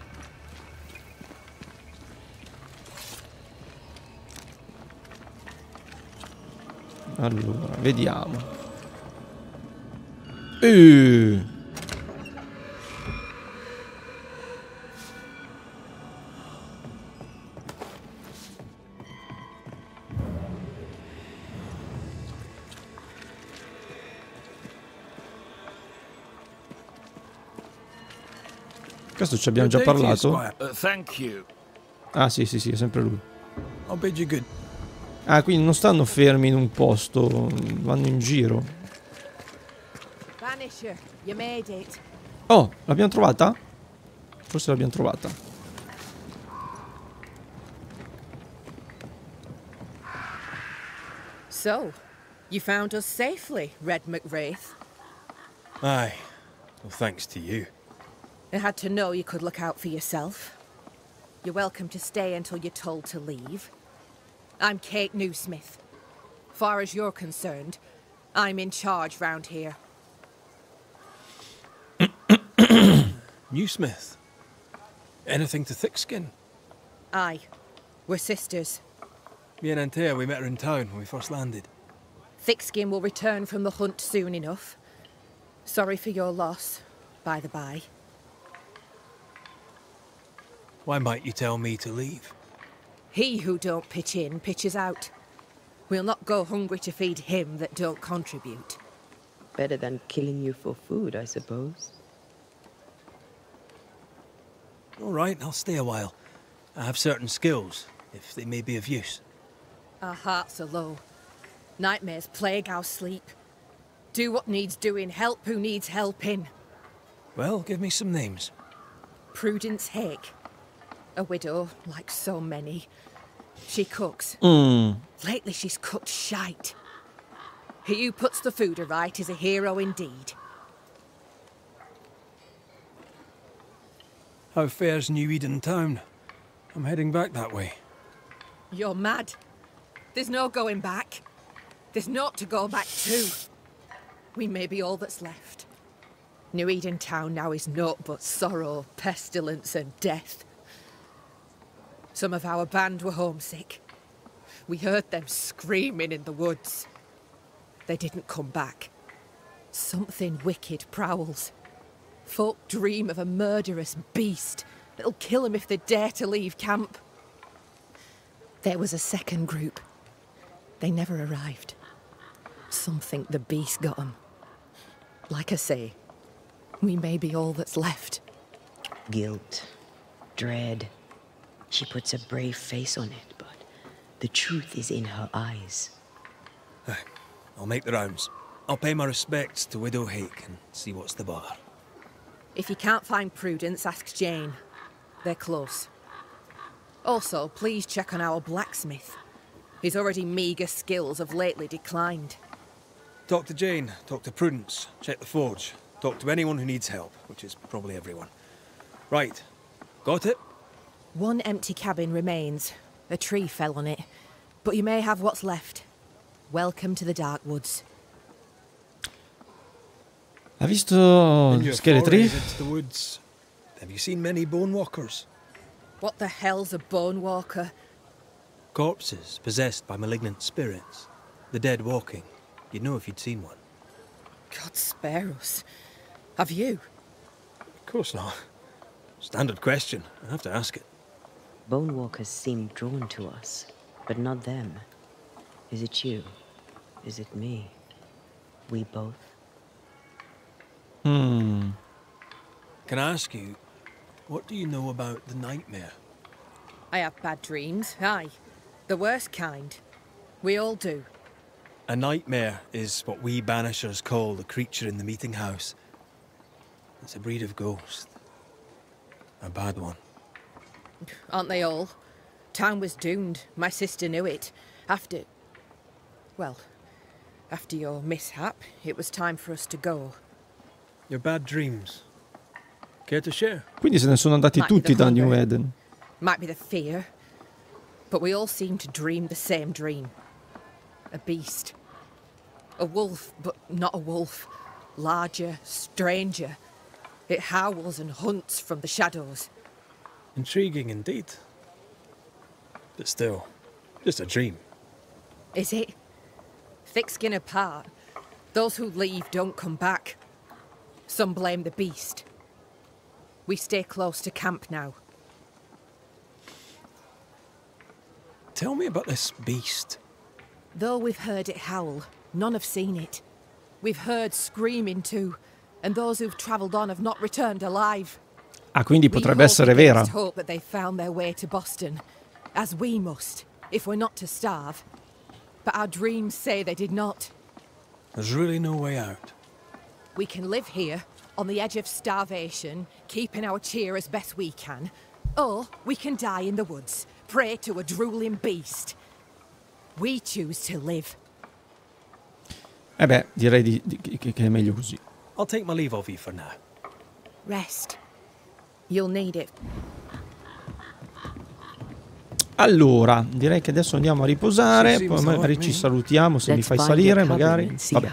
Allora, vediamo. Eh. Questo ci abbiamo già parlato? Uh, thank you. Ah sì sì sì, è sempre lui. Ah, quindi non stanno fermi in un posto, vanno in giro. Oh, l'abbiamo trovata? Forse l'abbiamo trovata. So, you found us safely, Red McWraith. Aye. Well, thanks to you. I had to know you could look out for yourself. You're welcome to stay until you're told to leave. I'm Kate Newsmith. Far as you're concerned, I'm in charge round here. Newsmith. Anything to Thickskin? Aye, we're sisters. Me and Antea, we met her in town when we first landed. Thickskin will return from the hunt soon enough. Sorry for your loss, by the by. Why might you tell me to leave? He who don't pitch in pitches out. We'll not go hungry to feed him that don't contribute. Better than killing you for food, I suppose. All right, I'll stay a while. I have certain skills, if they may be of use. Our hearts are low. Nightmares plague our sleep. Do what needs doing, help who needs helping. Well, give me some names. Prudence Hake. A widow, like so many. She cooks. Mm. Lately she's cooked shite. He who puts the food aright is a hero indeed. How fares New Eden town? I'm heading back that way. You're mad. There's no going back. There's naught to go back to. We may be all that's left. New Eden town now is naught but sorrow, pestilence, and death. Some of our band were homesick. We heard them screaming in the woods. They didn't come back. Something wicked prowls. Folk dream of a murderous beast that'll kill 'em if they dare to leave camp. There was a second group. They never arrived. Some think the beast got 'em. Like I say, we may be all that's left. Guilt, dread. She puts a brave face on it, but the truth is in her eyes. I'll make the rounds. I'll pay my respects to Widow Hake and see what's the bother. If you can't find Prudence, ask Jane. They're close. Also, please check on our blacksmith. His already meagre skills have lately declined. Talk to Jane, talk to Prudence, check the forge, talk to anyone who needs help, which is probably everyone. Right. Got it? One empty cabin remains. A tree fell on it. But you may have what's left. Welcome to the Dark Woods. Ha visto In your scheletri? the woods, have you seen many bone walkers? What the hell's a bone walker? Corpses possessed by malignant spirits. The dead walking. You'd know if you'd seen one. God spare us. Have you? Of course not. Standard question. I have to ask it. Bone walkers seem drawn to us, but not them. Is it you? Is it me? We both? Hmm. Can I ask you, what do you know about the nightmare? I have bad dreams, aye. The worst kind. We all do. A nightmare is what we banishers call the creature in the meeting house. It's a breed of ghost. A bad one. Aren't they all? Town was doomed. My sister knew it. After. Well, after your mishap, it was time for us to go. Your bad dreams. Care to share? Quindi se ne sono andati Might tutti da New. Eden. Might be the fear. But we all seem to dream the same dream. A beast. A wolf, but not a wolf. Larger, stranger. It howls and hunts from the shadows. Intriguing indeed. But still, just a dream. Is it? Thick skin apart, those who leave don't come back. Some blame the beast. We stay close to camp now. Tell me about this beast. Though we've heard it howl, none have seen it. We've heard screaming too, and those who've travelled on have not returned alive. Ah, quindi potrebbe hope essere vera. that they found their way to Boston, as we must, if we're not to starve. But our dreams say they did not. There's really no way out. We can live here, on the edge of starvation, keeping our cheer as best we can. Or we can die in the woods, prey to a drooling beast. We choose to live. Eh beh, direi di- di- che, che è meglio così. I'll take my leave of you for now. Rest. You'll need it. Allora, direi che adesso andiamo a riposare, poi magari ci salutiamo se mi fai salire, magari. Vabbè,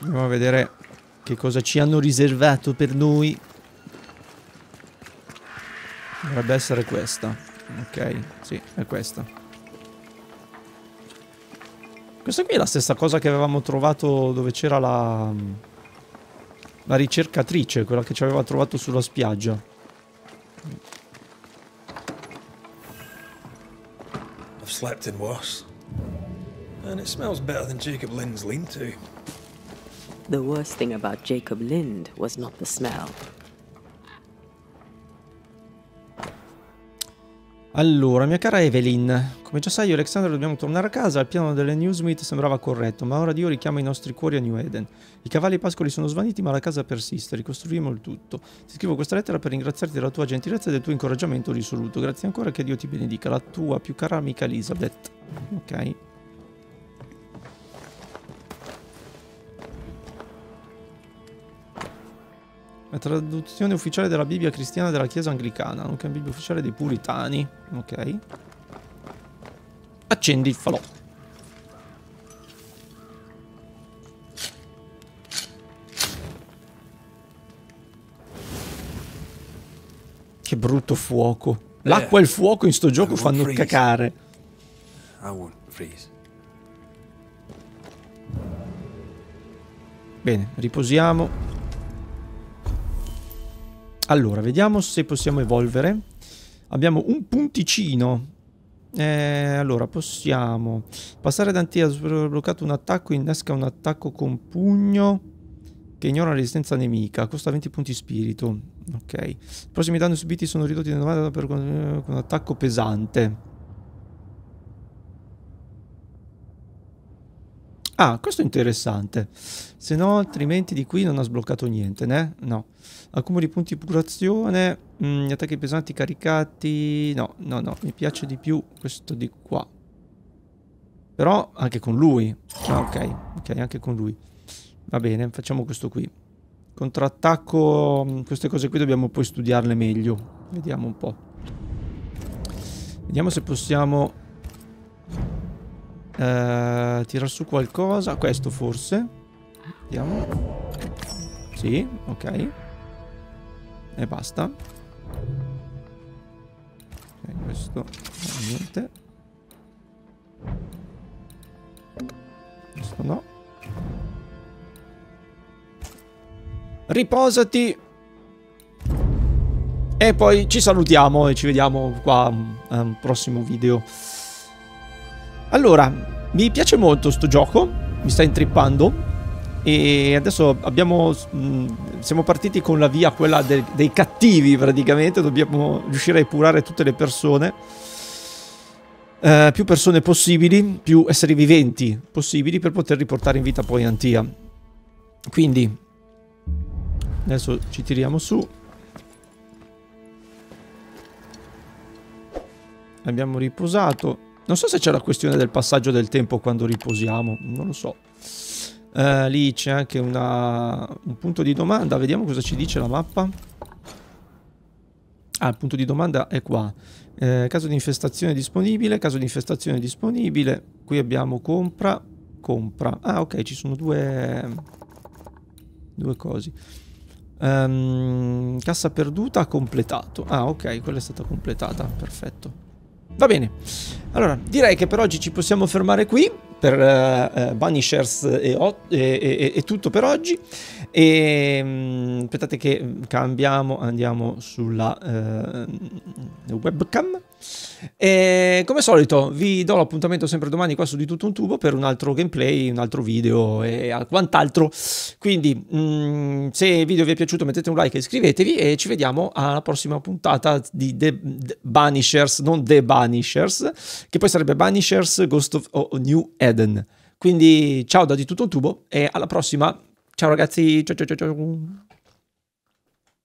andiamo a vedere che cosa ci hanno riservato per noi. Dovrebbe essere questa. Ok, sì, è questa. Questa qui è la stessa cosa che avevamo trovato dove c'era la... La ricercatrice, quella che ci aveva trovato sulla spiaggia. I've slept in worse. And it smells better than Jacob Lynn's lean-to. The worst thing about Jacob Lind was not the smell. Allora, mia cara Evelyn, come già sai io e Alexander dobbiamo tornare a casa, il piano delle Newsmith sembrava corretto, ma ora Dio richiama i nostri cuori a New Eden. I cavalli pascoli sono svaniti, ma la casa persiste, ricostruiremo il tutto. Ti scrivo questa lettera per ringraziarti della tua gentilezza e del tuo incoraggiamento risoluto. Grazie ancora, che Dio ti benedica. La tua più cara amica Elizabeth. Ok. La traduzione ufficiale della Bibbia cristiana della Chiesa anglicana, nonché la Bibbia ufficiale dei puritani. Ok. Accendi il falò. Che brutto fuoco. L'acqua e il fuoco in sto gioco fanno freeze. cacare. I won't freeze. Bene, riposiamo. Allora, vediamo se possiamo evolvere. Abbiamo un punticino. Eh, allora, possiamo passare da anti ha bloccato un attacco, innesca un attacco con pugno che ignora la resistenza nemica, costa 20 punti spirito. Ok. I prossimi danni subiti sono ridotti del 90 per con un attacco pesante. Ah, questo è interessante. Se no, altrimenti di qui non ha sbloccato niente, né? No. Accumuli punti di curazione. mm, gli attacchi pesanti caricati. No, no, no. Mi piace di più questo di qua. Però anche con lui. Ah, ok. Ok, anche con lui. Va bene, facciamo questo qui. Contrattacco. mm, Queste cose qui dobbiamo poi studiarle meglio. Vediamo un po'. Vediamo se possiamo eh, tirar su qualcosa. Questo forse. Vediamo. Sì, ok. E basta. Ok, questo. niente. Questo no. Riposati. E poi ci salutiamo e ci vediamo qua mm, a un prossimo video. Allora, mi piace molto sto gioco. mi sta intrippando e adesso abbiamo, mh, siamo partiti con la via quella del, dei cattivi praticamente, dobbiamo riuscire a epurare tutte le persone, eh, più persone possibili, più esseri viventi possibili per poter riportare in vita poi Antia. Quindi adesso ci tiriamo su. Abbiamo riposato. Non so se c'è la questione del passaggio del tempo quando riposiamo, non lo so. Uh, lì c'è anche una, un punto di domanda, vediamo cosa ci dice la mappa. Ah, il punto di domanda è qua. Eh, caso di infestazione disponibile, caso di infestazione disponibile. Qui abbiamo compra, compra. Ah, ok, ci sono due, due cosi. Um, cassa perduta completato. Ah, ok, quella è stata completata. Perfetto. Va bene. Allora, direi che per oggi ci possiamo fermare qui per uh, Banishers è, è, è, tutto per oggi e um, aspettate che cambiamo andiamo sulla uh, webcam e come solito vi do l'appuntamento sempre domani qua su di tutto un tubo per un altro gameplay un altro video e quant'altro quindi um, se il video vi è piaciuto mettete un like e iscrivetevi e ci vediamo alla prossima puntata di The, The Banishers non The Banishers che poi sarebbe Banishers Ghost of oh, New Eden. Quindi ciao da di tutto un tubo e alla prossima. Ciao ragazzi, ciao ciao ciao ciao.